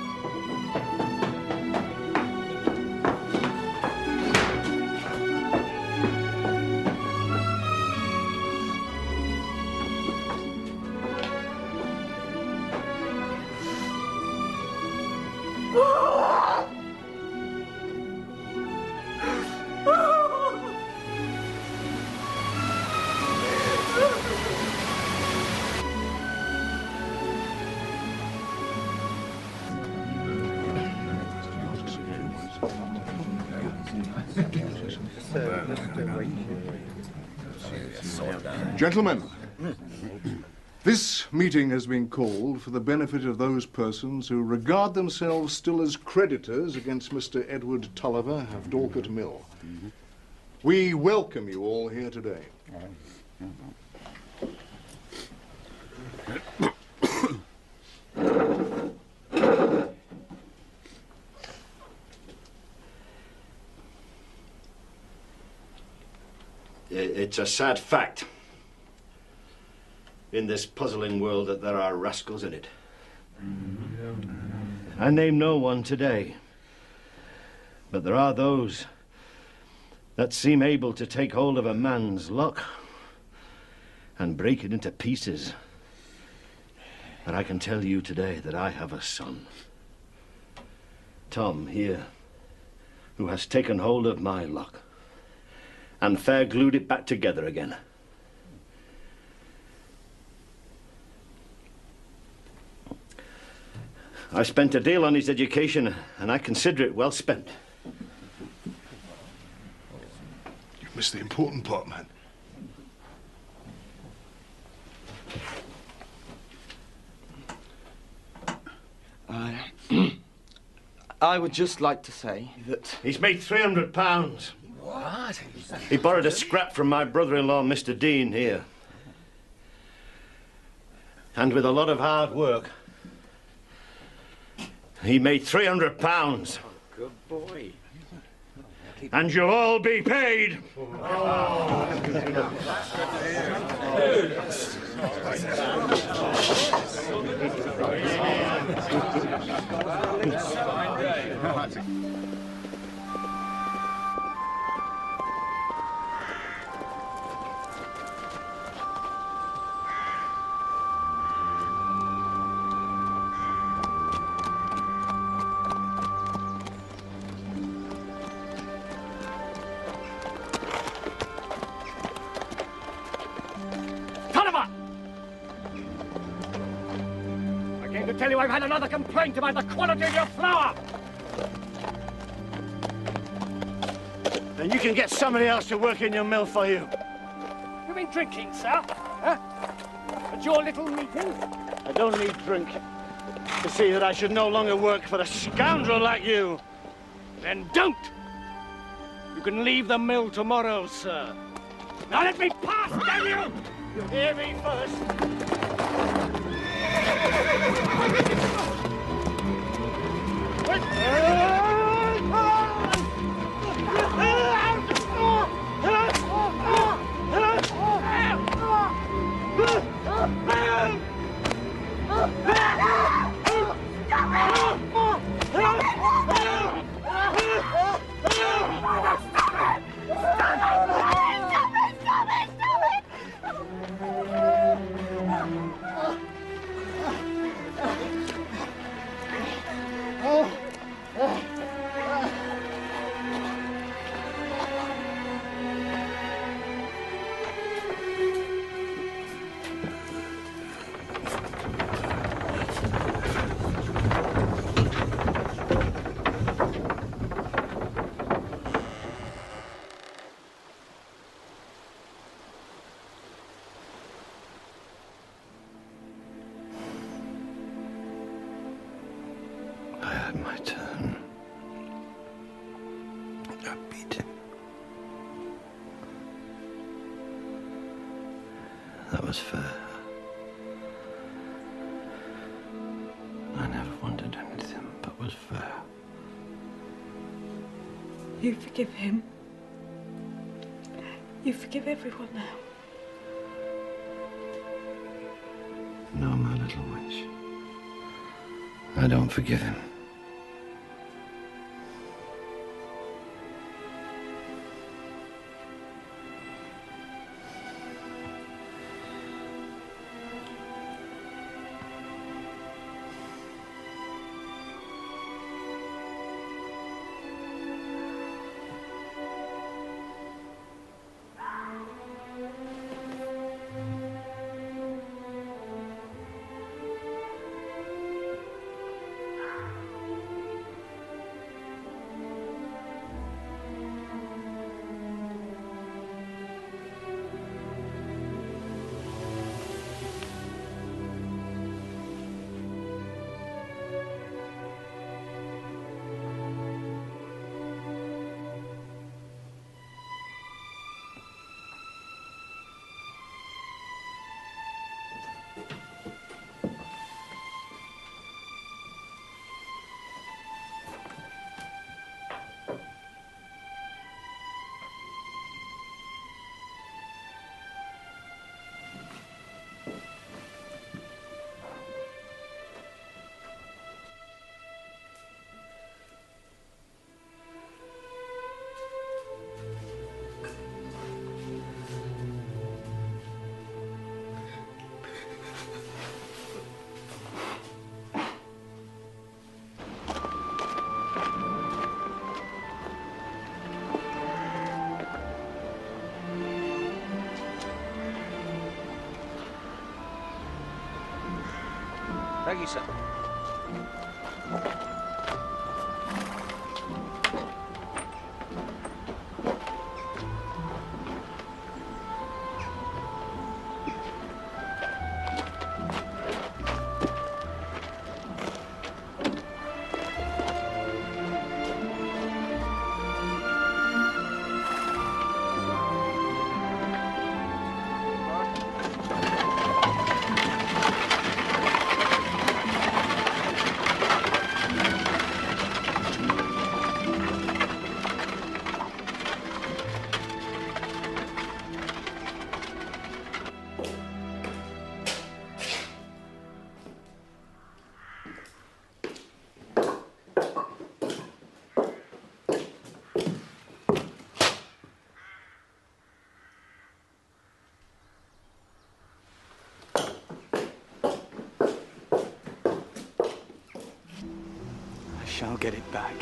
Gentlemen, this meeting has been called for the benefit of those persons who regard themselves still as creditors against Mr. Edward Tulliver of Dorlcote Mill. We welcome you all here today. It's a sad fact in this puzzling world that there are rascals in it. Mm-hmm. I name no one today, but there are those that seem able to take hold of a man's luck and break it into pieces. But I can tell you today that I have a son, Tom here, who has taken hold of my luck and fair glued it back together again. I spent a deal on his education, and I consider it well spent. You missed the important part, man. I, I would just like to say that. He's made three hundred pounds. What? He borrowed a scrap from my brother-in-law, Mr. Deane, here. And with a lot of hard work, he made three hundred pounds. Good boy. And you'll all be paid. Tulliver! another complaint about the quality of your flour. Then you can get somebody else to work in your mill for you. You've been drinking, sir? Huh? At your little meeting? I don't need drink to see that I should no longer work for a scoundrel like you. Then don't! You can leave the mill tomorrow, sir. Now let me pass, damn you! You hear me first? Ah! Forgive him. You forgive everyone now. No, my little witch. I don't forgive him. Shall get it back.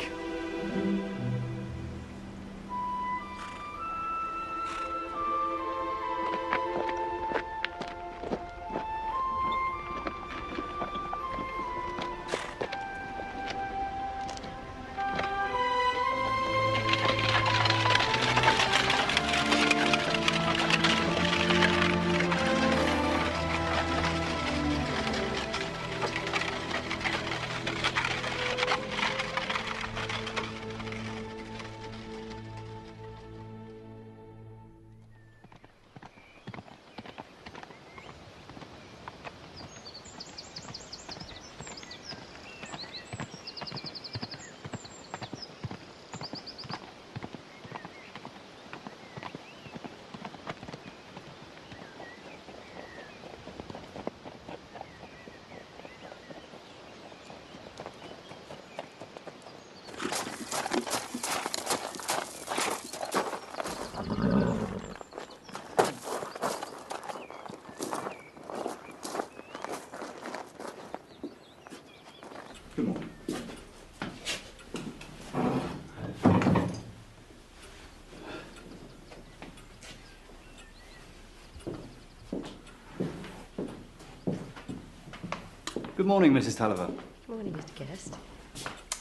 Good morning, Mrs. Tulliver. Good morning, Mr. Guest.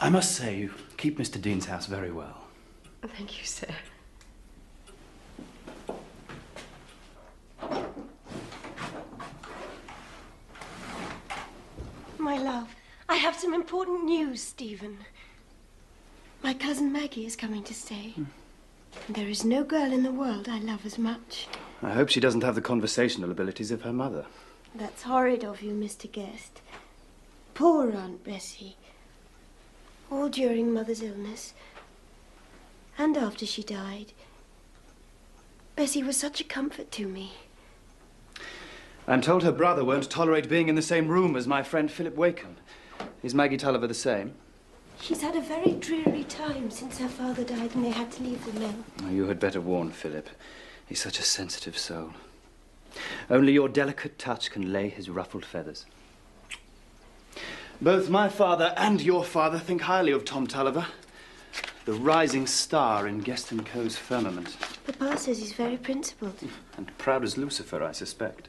I must say, you keep Mr. Deane's house very well. Thank you, sir. My love, I have some important news, Stephen. My cousin Maggie is coming to stay. And there is no girl in the world I love as much. I hope she doesn't have the conversational abilities of her mother. That's horrid of you, Mr. Guest. Poor Aunt Bessie. All during Mother's illness. And after she died. Bessie was such a comfort to me. I'm told her brother won't tolerate being in the same room as my friend Philip Wakem. Is Maggie Tulliver the same? She's had a very dreary time since her father died and they had to leave the mill. Oh, you had better warn Philip. He's such a sensitive soul. Only your delicate touch can lay his ruffled feathers. Both my father and your father think highly of Tom Tulliver, the rising star in Guest Co.'s firmament. Papa says he's very principled. And proud as Lucifer, I suspect.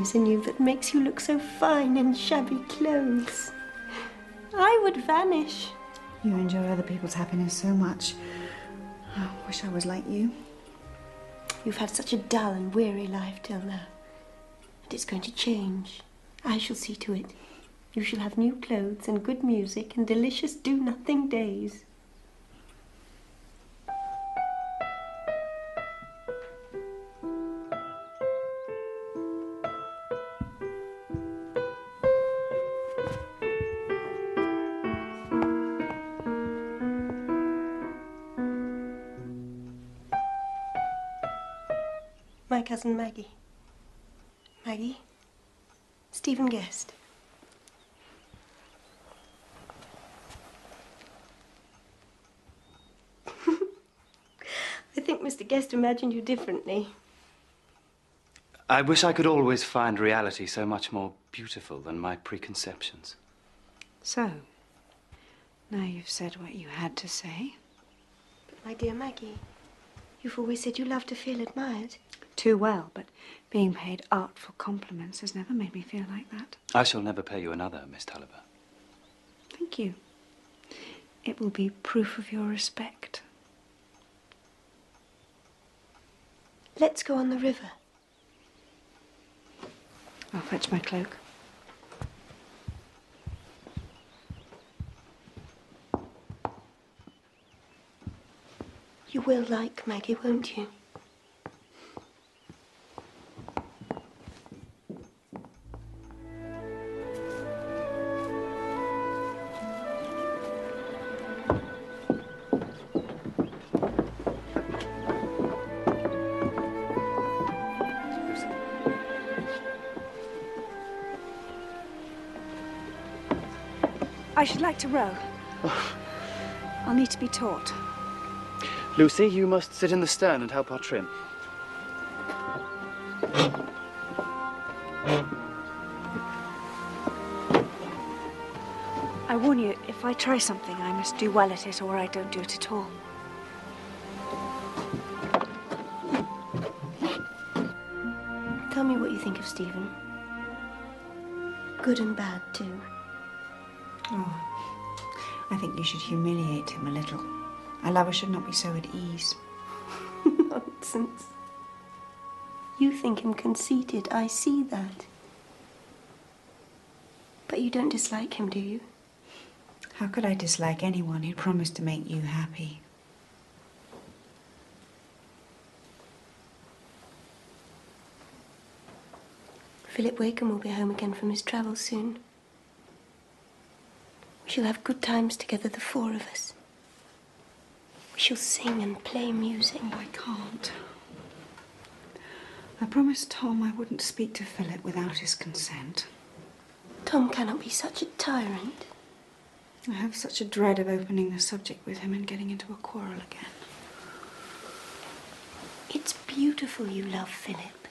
Is in you that makes you look so fine in shabby clothes? I would vanish. You enjoy other people's happiness so much. I wish I was like you. You've had such a dull and weary life till now. And it's going to change. I shall see to it. You shall have new clothes and good music and delicious do nothing days. Cousin Maggie. Maggie? Stephen Guest. I think Mr. Guest imagined you differently. I wish I could always find reality so much more beautiful than my preconceptions. So, now you've said what you had to say. But my dear Maggie, you've always said you love to feel admired. Too well, but being paid artful compliments has never made me feel like that. I shall never pay you another, Miss Tulliver. Thank you. It will be proof of your respect. Let's go on the river. I'll fetch my cloak. You will like Maggie, won't you? I should like to row. I'll need to be taught. Lucy, you must sit in the stern and help our trim. I warn you, if I try something, I must do well at it or I don't do it at all. Tell me what you think of Stephen. Good and bad, too. I think you should humiliate him a little. A lover should not be so at ease. Nonsense. You think him conceited, I see that. But you don't dislike him, do you? How could I dislike anyone who promised to make you happy? Philip Wakem will be home again from his travels soon. We shall have good times together, the four of us. We shall sing and play music. Oh, I can't. I promised Tom I wouldn't speak to Philip without his consent. Tom cannot be such a tyrant. I have such a dread of opening the subject with him and getting into a quarrel again. It's beautiful you love Philip.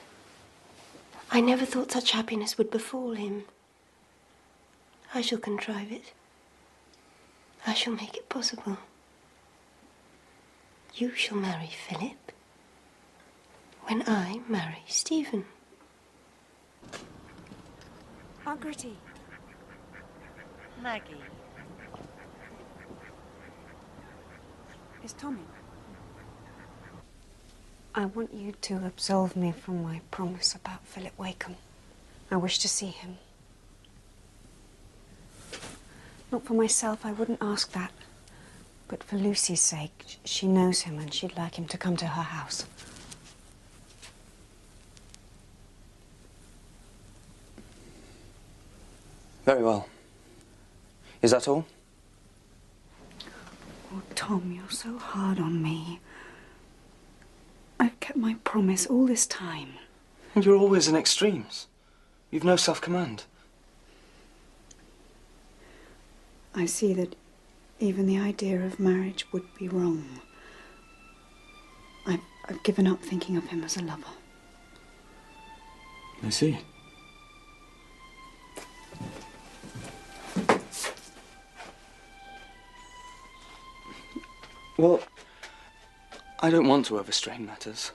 I never thought such happiness would befall him. I shall contrive it. I shall make it possible. You shall marry Philip when I marry Stephen. Aunt Maggie. Is Tommy? I want you to absolve me from my promise about Philip Wakem. I wish to see him. Not for myself, I wouldn't ask that. But for Lucy's sake, she knows him and she'd like him to come to her house. Very well. Is that all? Oh, Tom, you're so hard on me. I've kept my promise all this time. And you're always in extremes. You've no self I see that even the idea of marriage would be wrong. I've, I've given up thinking of him as a lover. I see. Well, I don't want to overstrain matters.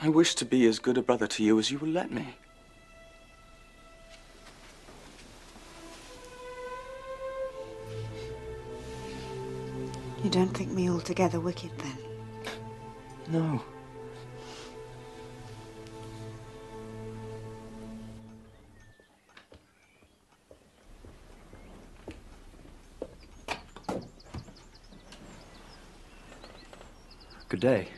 I wish to be as good a brother to you as you will let me. You don't think me altogether wicked then? No. Good day.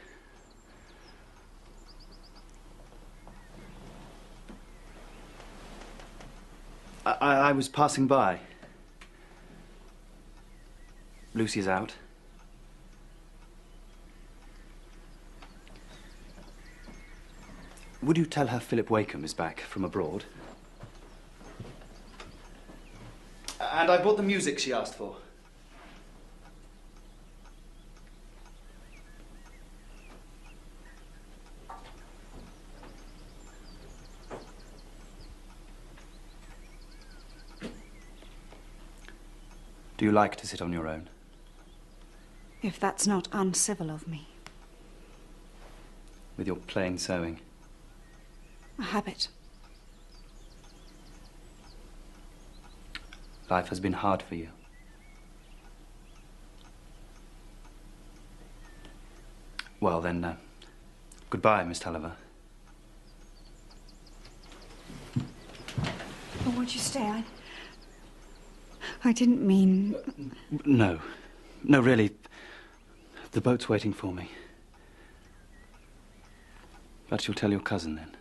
I, I, I was passing by. Lucy's out. Would you tell her Philip Wakem is back from abroad? And I bought the music she asked for. Do you like to sit on your own? If that's not uncivil of me. With your plain sewing? A habit. Life has been hard for you. Well, then, uh, goodbye, Miss Tulliver. Oh, won't you stay? I, I didn't mean. No. No, really. The boat's waiting for me. But you'll tell your cousin then.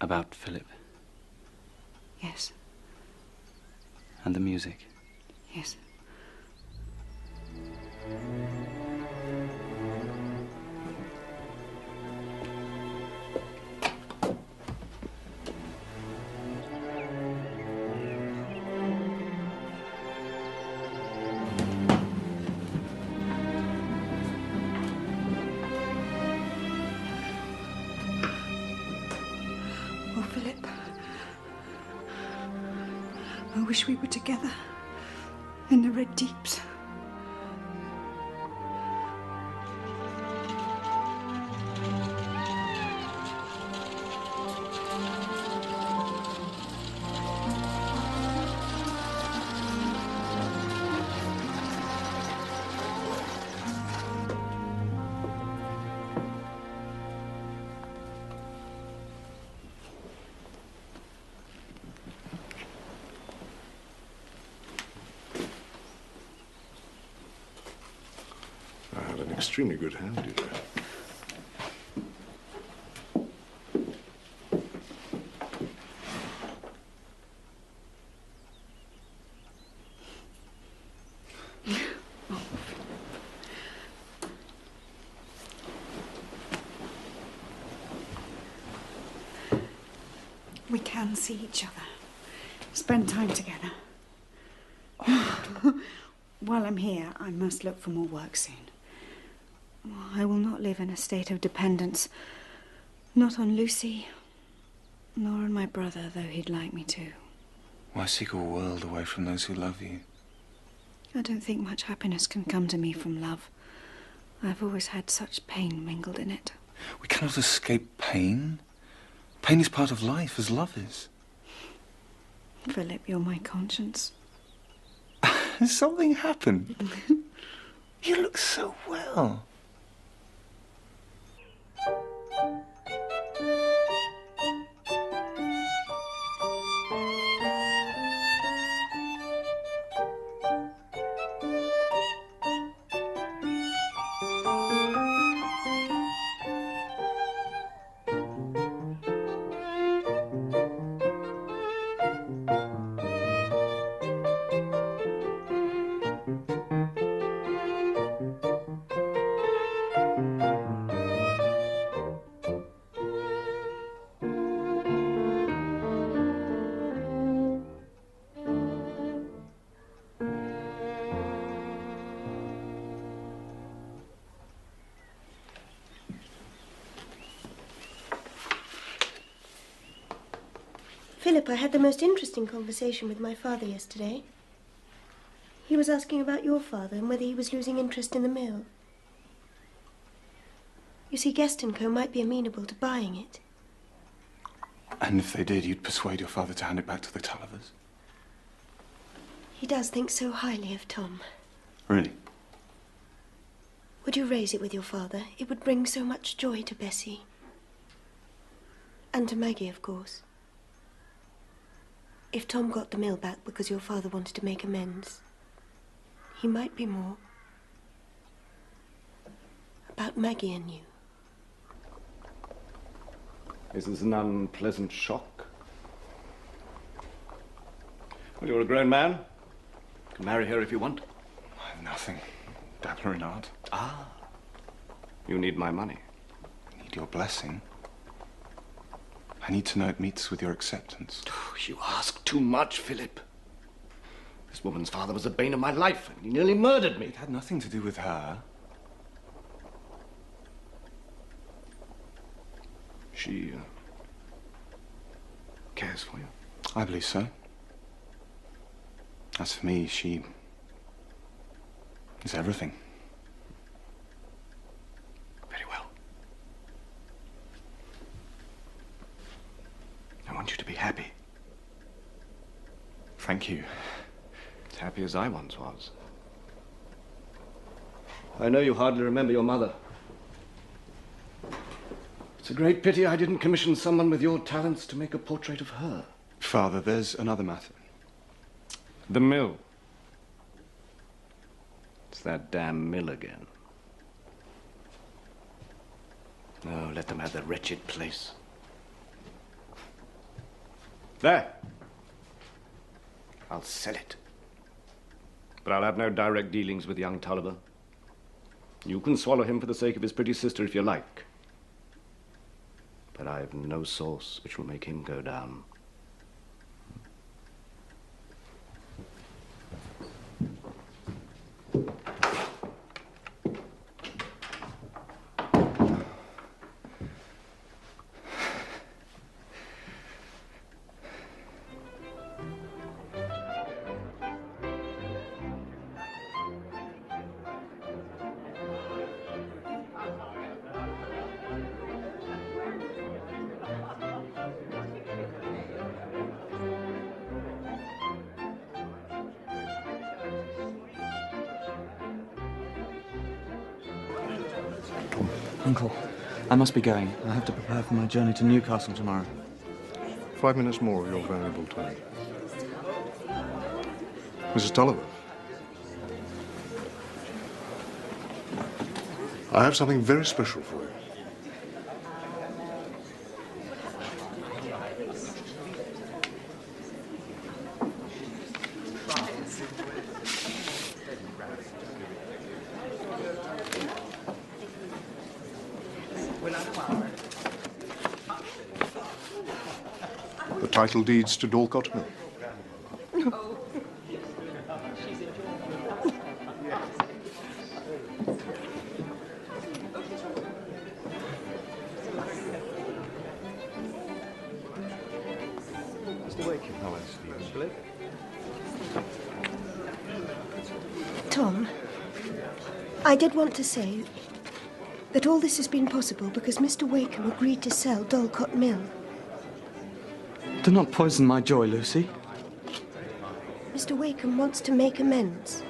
About Philip Yes, and the music. yes. Extremely good hand, you. We can see each other Spend time together. While I'm here, I must look for more work soon. I will not live in a state of dependence. Not on Lucy, nor on my brother, though he'd like me to. Why seek a world away from those who love you? I don't think much happiness can come to me from love. I've always had such pain mingled in it. We cannot escape pain. Pain is part of life, as love is. Philip, you're my conscience. Something happened? you look so well. Most interesting conversation with my father yesterday. He was asking about your father and whether he was losing interest in the mill. You see, Guest Co. might be amenable to buying it. And if they did, you'd persuade your father to hand it back to the Tullivers? He does think so highly of Tom. Really? Would you raise it with your father? It would bring so much joy to Bessie. And to Maggie, of course. If Tom got the mill back because your father wanted to make amends, he might be more about Maggie and you. Is this an unpleasant shock? Well, you're a grown man. You can marry her if you want. I have nothing. Dabbler in art. Ah. You need my money. I need your blessing. I need to know it meets with your acceptance. You ask too much, Philip. This woman's father was the bane of my life, and he nearly murdered me. It had nothing to do with her. She uh, cares for you. I believe so. As for me, she is everything. Very well. I want you to be happy. Thank you. As happy as I once was. I know you hardly remember your mother. It's a great pity I didn't commission someone with your talents to make a portrait of her. Father, there's another matter. The mill. It's that damn mill again. No, let them have the wretched place. There. I'll sell it. But I'll have no direct dealings with young Tulliver. You can swallow him for the sake of his pretty sister if you like. But I've no source which will make him go down. Must be going. I have to prepare for my journey to Newcastle tomorrow. Five minutes more of your valuable time. Mrs. Tulliver. I have something very special for you. title deeds to Dorlcote Mill. Tom, I did want to say that all this has been possible because Mr. Wakem agreed to sell Dorlcote Mill. Do not poison my joy, Lucy. Mr. Wakem wants to make amends.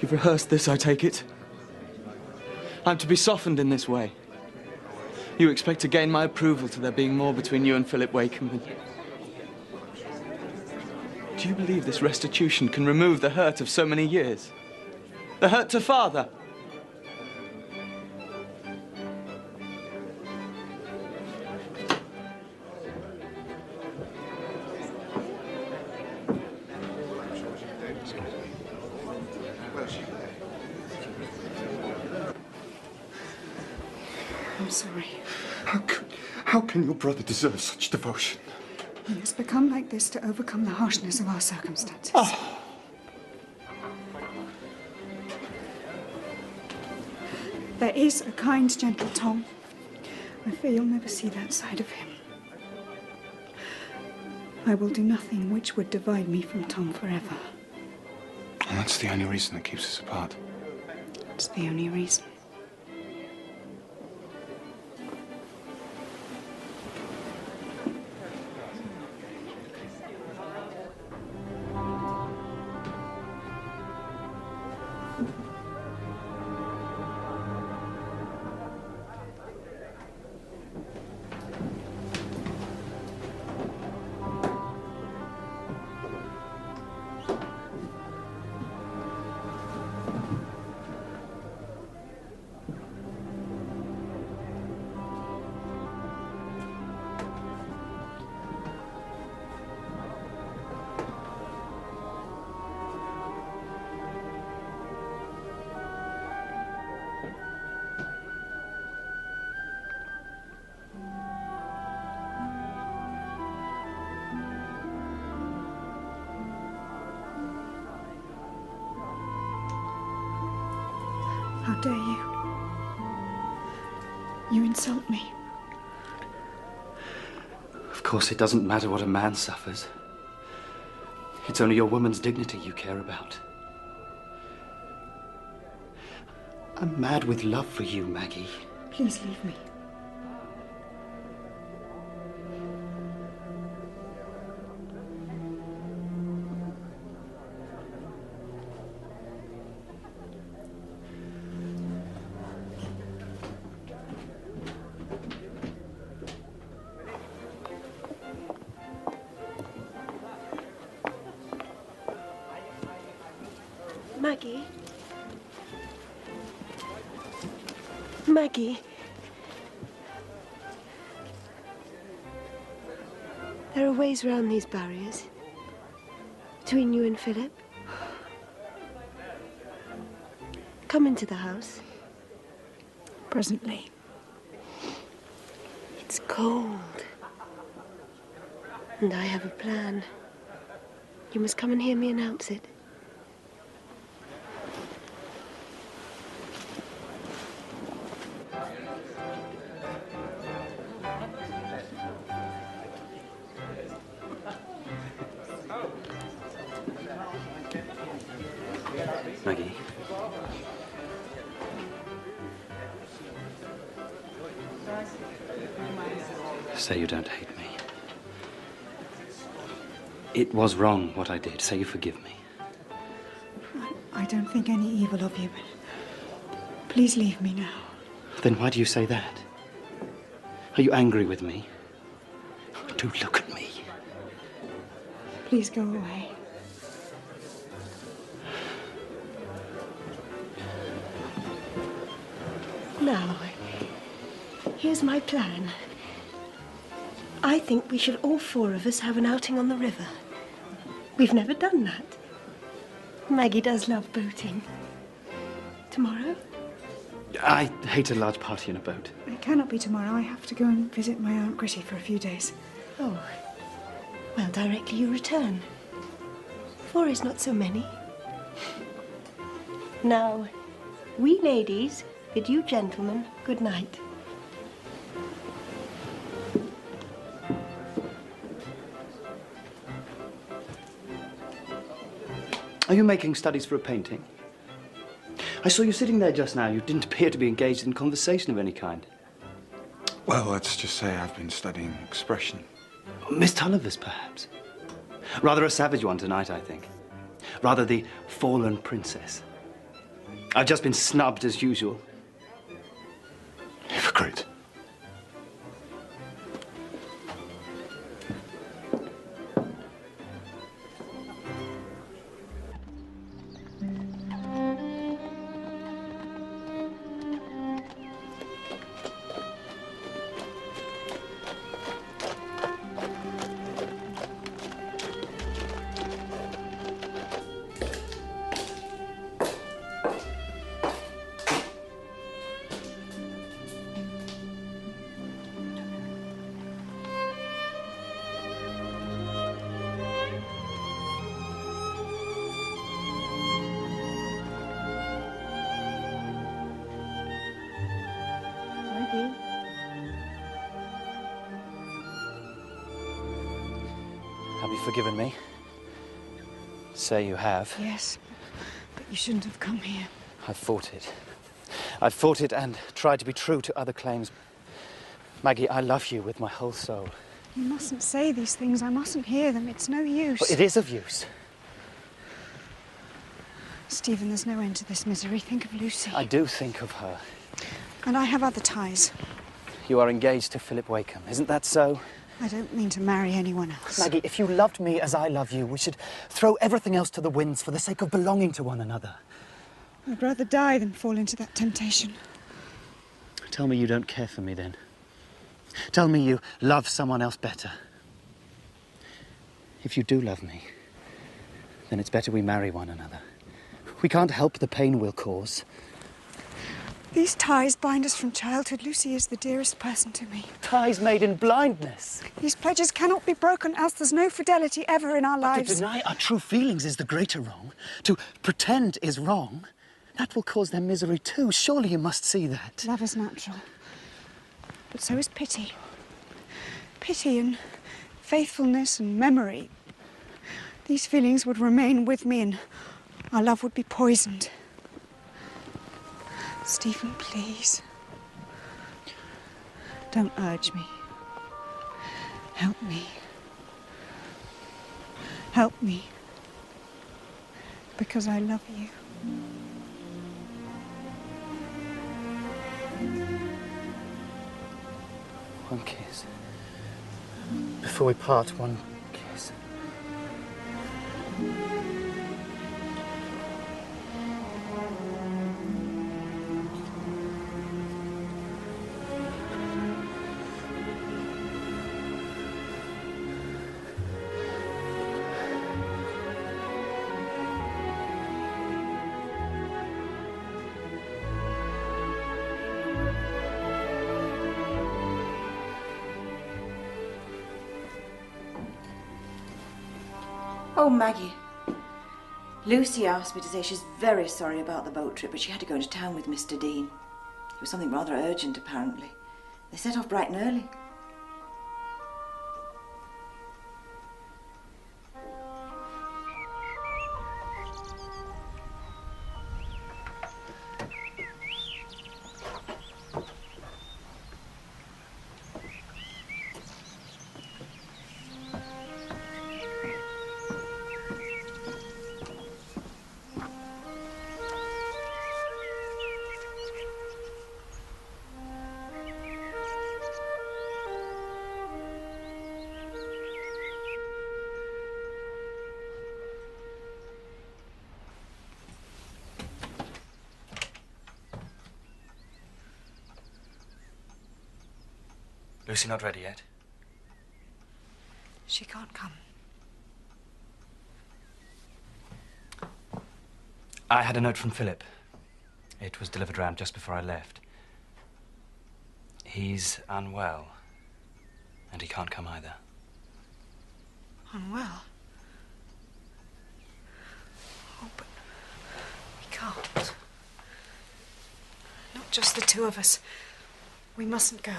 You've rehearsed this, I take it. I'm to be softened in this way. You expect to gain my approval to there being more between you and Philip Wakem than... Do you believe this restitution can remove the hurt of so many years? The hurt to father? Brother deserves such devotion? He has become like this to overcome the harshness of our circumstances. Ah. There is a kind, gentle Tom. I fear you'll never see that side of him. I will do nothing which would divide me from Tom forever. And that's the only reason that keeps us apart. It's the only reason. It doesn't matter what a man suffers. It's only your woman's dignity you care about. I'm mad with love for you, Maggie. Please leave me. Ways around these barriers. Between you and Philip. Come into the house. Presently. It's cold. And I have a plan. You must come and hear me announce it. Was wrong what I did. Say you forgive me. I don't think any evil of you, but please leave me now. Then why do you say that? Are you angry with me? Do look at me. Please go away. Now, here's my plan. I think we should all four of us have an outing on the river. We've never done that. Maggie does love boating. Tomorrow? I hate a large party in a boat. It cannot be tomorrow. I have to go and visit my Aunt Gritty for a few days. Oh, well, directly you return. Four is not so many. Now, we ladies bid you gentlemen good night. You making studies for a painting? I saw you sitting there just now. You didn't appear to be engaged in conversation of any kind. Well, let's just say I've been studying expression. Miss Tulliver's, perhaps. Rather a savage one tonight, I think. Rather the fallen princess. I've just been snubbed as usual. Hypocrite. Say you have. Yes, but you shouldn't have come here. I've fought it. I've fought it and tried to be true to other claims. Maggie, I love you with my whole soul. You mustn't say these things. I mustn't hear them. It's no use. But it is of use. Stephen, there's no end to this misery. Think of Lucy. I do think of her. And I have other ties. You are engaged to Philip Wakem, isn't that so? I don't mean to marry anyone else. Maggie, if you loved me as I love you, we should throw everything else to the winds for the sake of belonging to one another. I'd rather die than fall into that temptation. Tell me you don't care for me then. Tell me you love someone else better. If you do love me, then it's better we marry one another. We can't help the pain we'll cause. These ties bind us from childhood. Lucy is the dearest person to me. Ties made in blindness. These pledges cannot be broken, else there's no fidelity ever in our lives. To deny our true feelings is the greater wrong. To pretend is wrong. That will cause their misery too. Surely you must see that. Love is natural. But so is pity. Pity and faithfulness and memory. These feelings would remain with me and our love would be poisoned. Stephen, please. Don't urge me. Help me. Help me. Because I love you. One kiss. Before we part, one kiss. Oh, Maggie. Lucy asked me to say she's very sorry about the boat trip, but she had to go into town with Mr. Deane. It was something rather urgent, apparently. They set off bright and early. Lucy not ready yet? She can't come. I had a note from Philip. It was delivered round just before I left. He's unwell, and he can't come either. Unwell? Oh, but we can't. Not just the two of us. We mustn't go.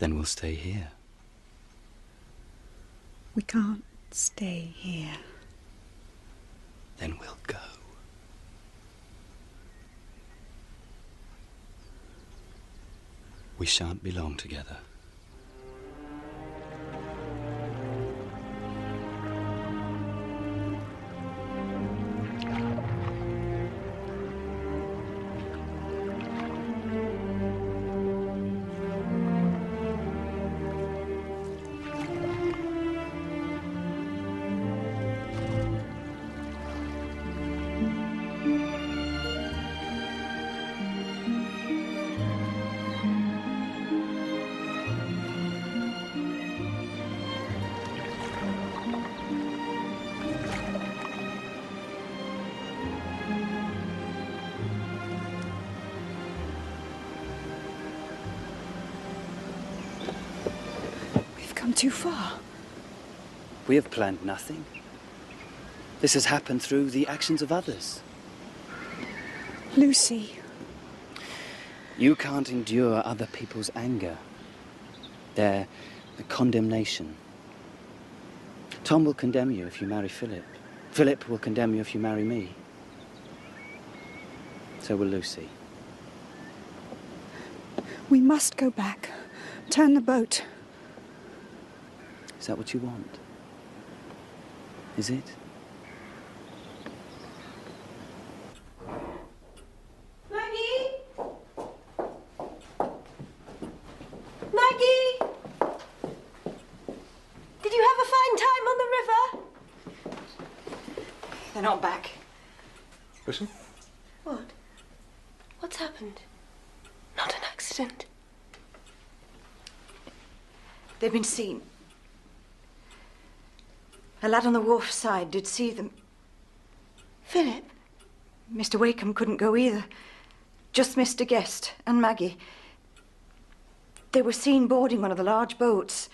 Then we'll stay here. We can't stay here. Then we'll go. We shan't be long together. Too far. We have planned nothing. This has happened through the actions of others. Lucy, You can't endure other people's anger, their the condemnation. Tom will condemn you if you marry Philip. Philip will condemn you if you marry me. So will Lucy. we must go back. Turn the boat. Is that what you want? Is it? Maggie? Maggie? Did you have a fine time on the river? They're not back. Listen. What? What's happened? Not an accident. They've been seen. A lad on the wharf side did see them. Philip? Mr. Wakem couldn't go either. Just Mr. Guest and Maggie. They were seen boarding one of the large boats.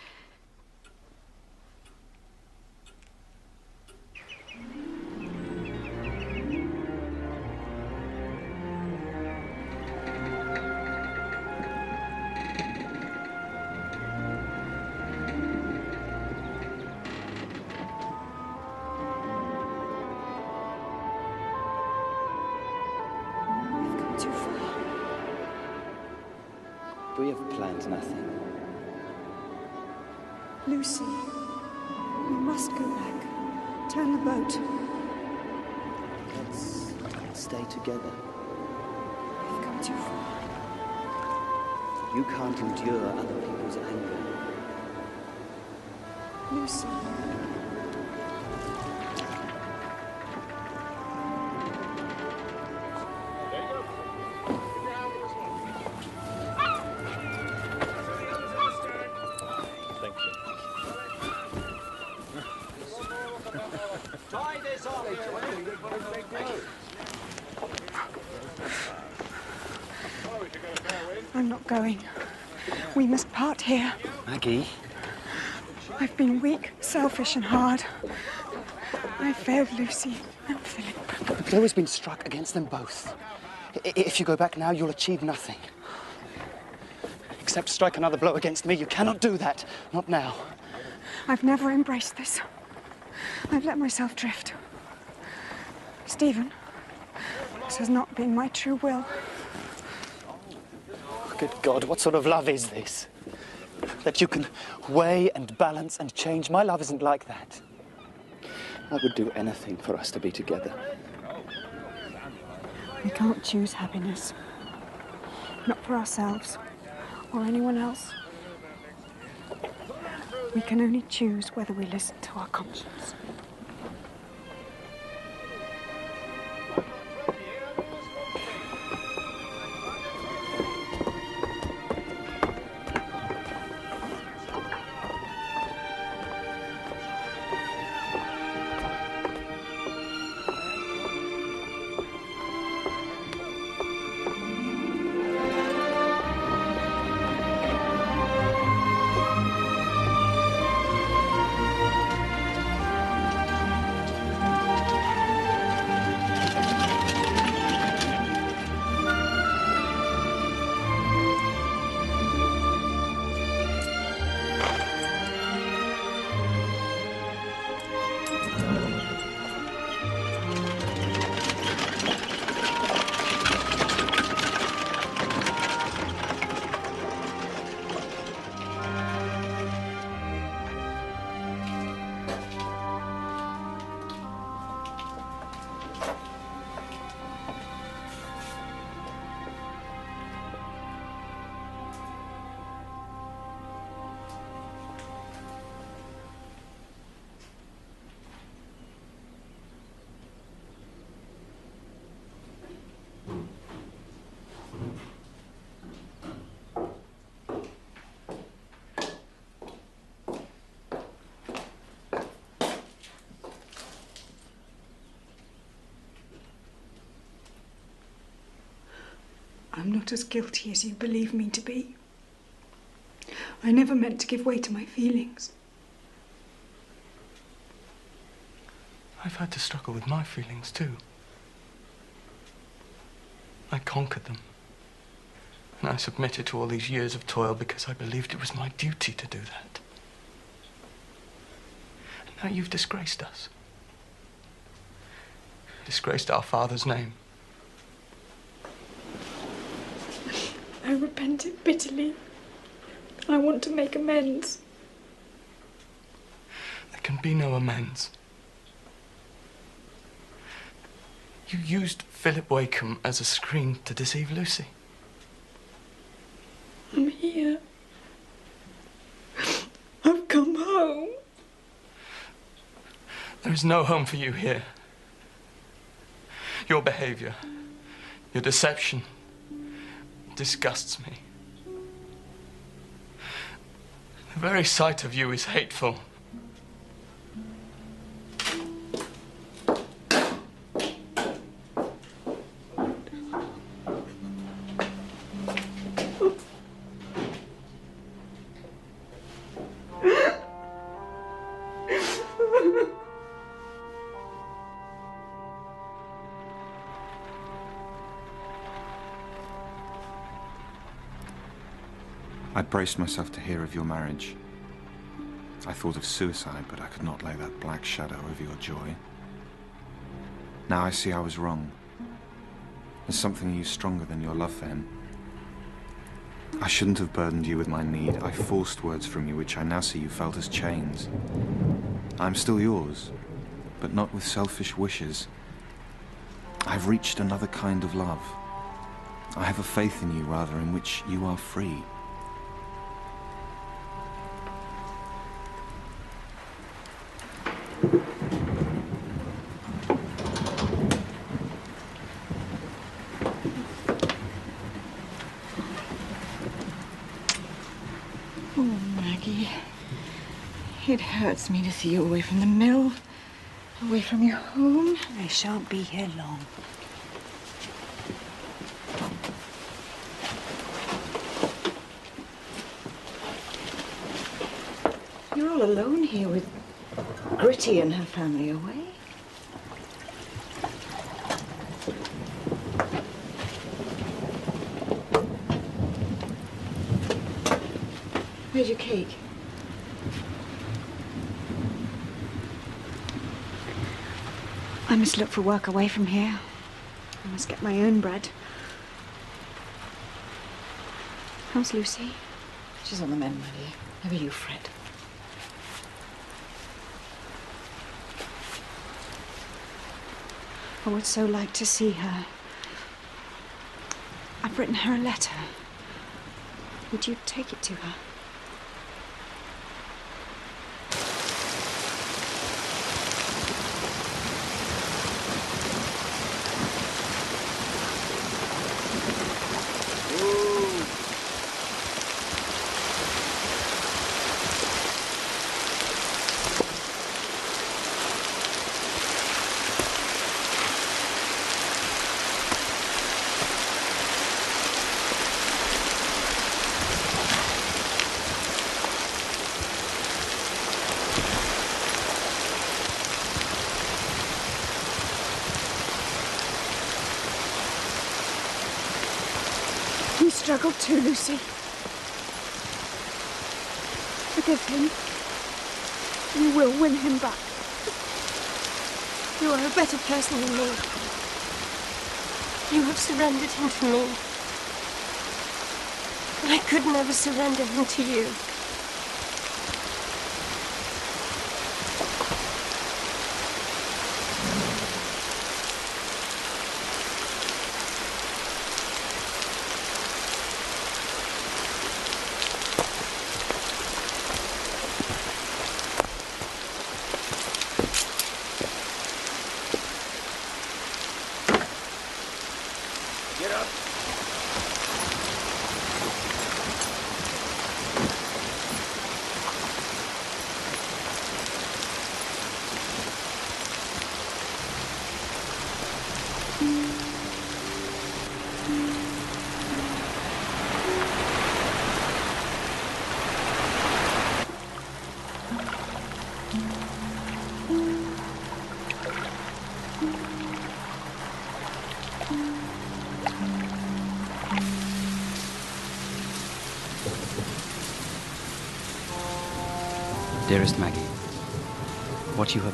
Here. Maggie? I've been weak, selfish, and hard. I failed Lucy and Philip. The blow has been struck against them both. I- If you go back now, you'll achieve nothing. Except strike another blow against me. You cannot do that. Not now. I've never embraced this. I've let myself drift. Stephen, this has not been my true will. Good God, what sort of love is this? That you can weigh and balance and change. My love isn't like that. I would do anything for us to be together. We can't choose happiness. Not for ourselves or anyone else. We can only choose whether we listen to our conscience. I'm not as guilty as you believe me to be. I never meant to give way to my feelings. I've had to struggle with my feelings too. I conquered them. And I submitted to all these years of toil because I believed it was my duty to do that. And now you've disgraced us. Disgraced our father's name. Repented bitterly. I want to make amends. There can be no amends. You used Philip Wakem as a screen to deceive Lucy. I'm here. I've come home. There is no home for you here. Your behavior, your deception, disgusts me. The very sight of you is hateful. Braced myself to hear of your marriage. I thought of suicide, but I could not lay that black shadow over your joy. Now I see I was wrong. There's something in you stronger than your love for him. I shouldn't have burdened you with my need. I forced words from you, which I now see you felt as chains. I'm still yours, but not with selfish wishes. I've reached another kind of love. I have a faith in you, rather, in which you are free. Hurts me to see you away from the mill, away from your home. I shan't be here long. You're all alone here with Gritty and her family away. Where's your cake? Must look for work away from here. I must get my own bread. How's Lucy? She's on the mend, my dear. Never you fret. I would so like to see her. I've written her a letter. Would you take it to her? You struggled too, Lucy. Forgive him. You will win him back. You are a better person than me. You have surrendered him to me. I could never surrender him to you.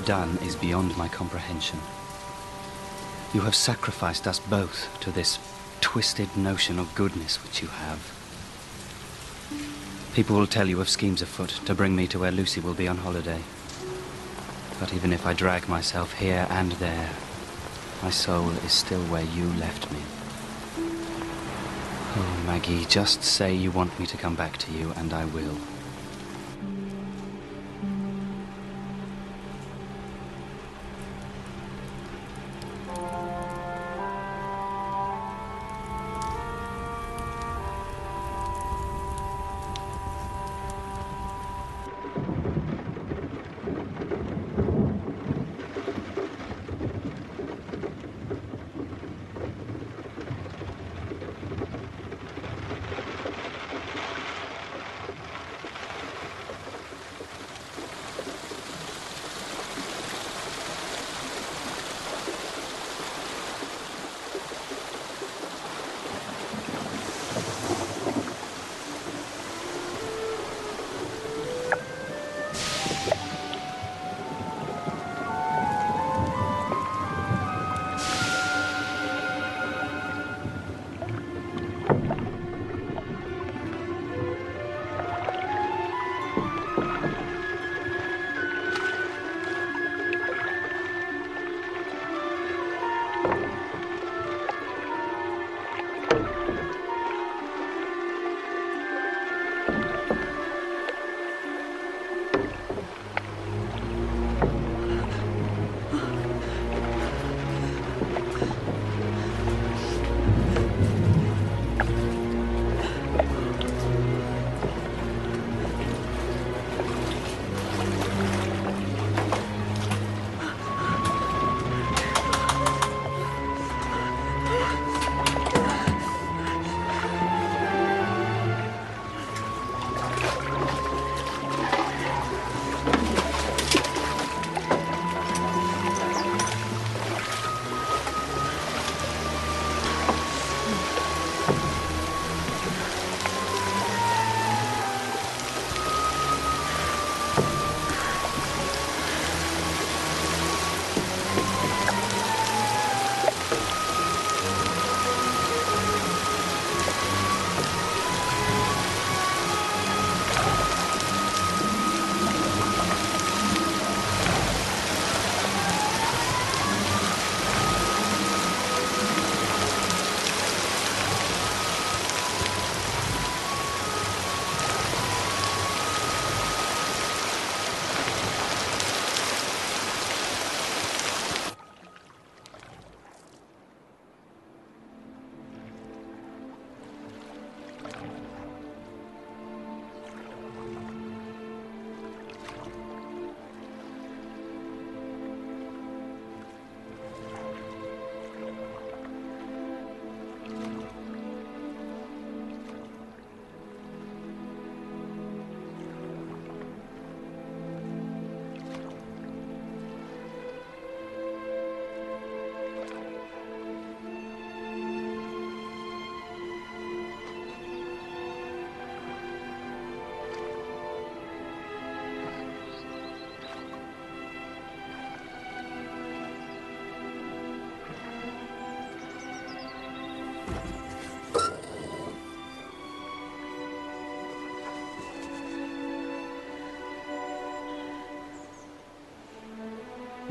Have done is beyond my comprehension. You have sacrificed us both to this twisted notion of goodness which you have. People will tell you of schemes afoot to bring me to where Lucy will be on holiday. But even if I drag myself here and there, my soul is still where you left me. Oh, Maggie, just say you want me to come back to you, and I will.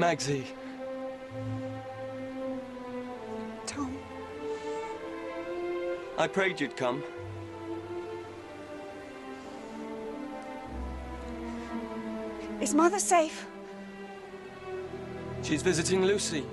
Magsie. Tom. I prayed you'd come. Is Mother safe? She's visiting Lucy.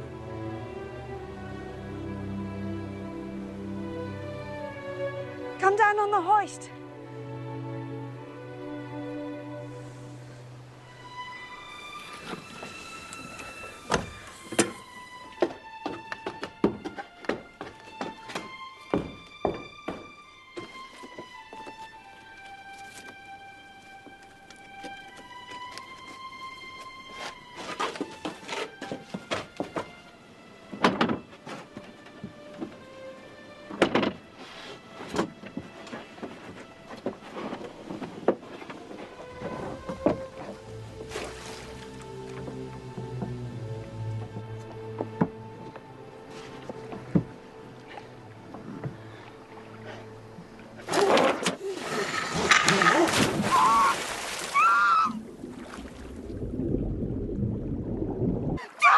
No!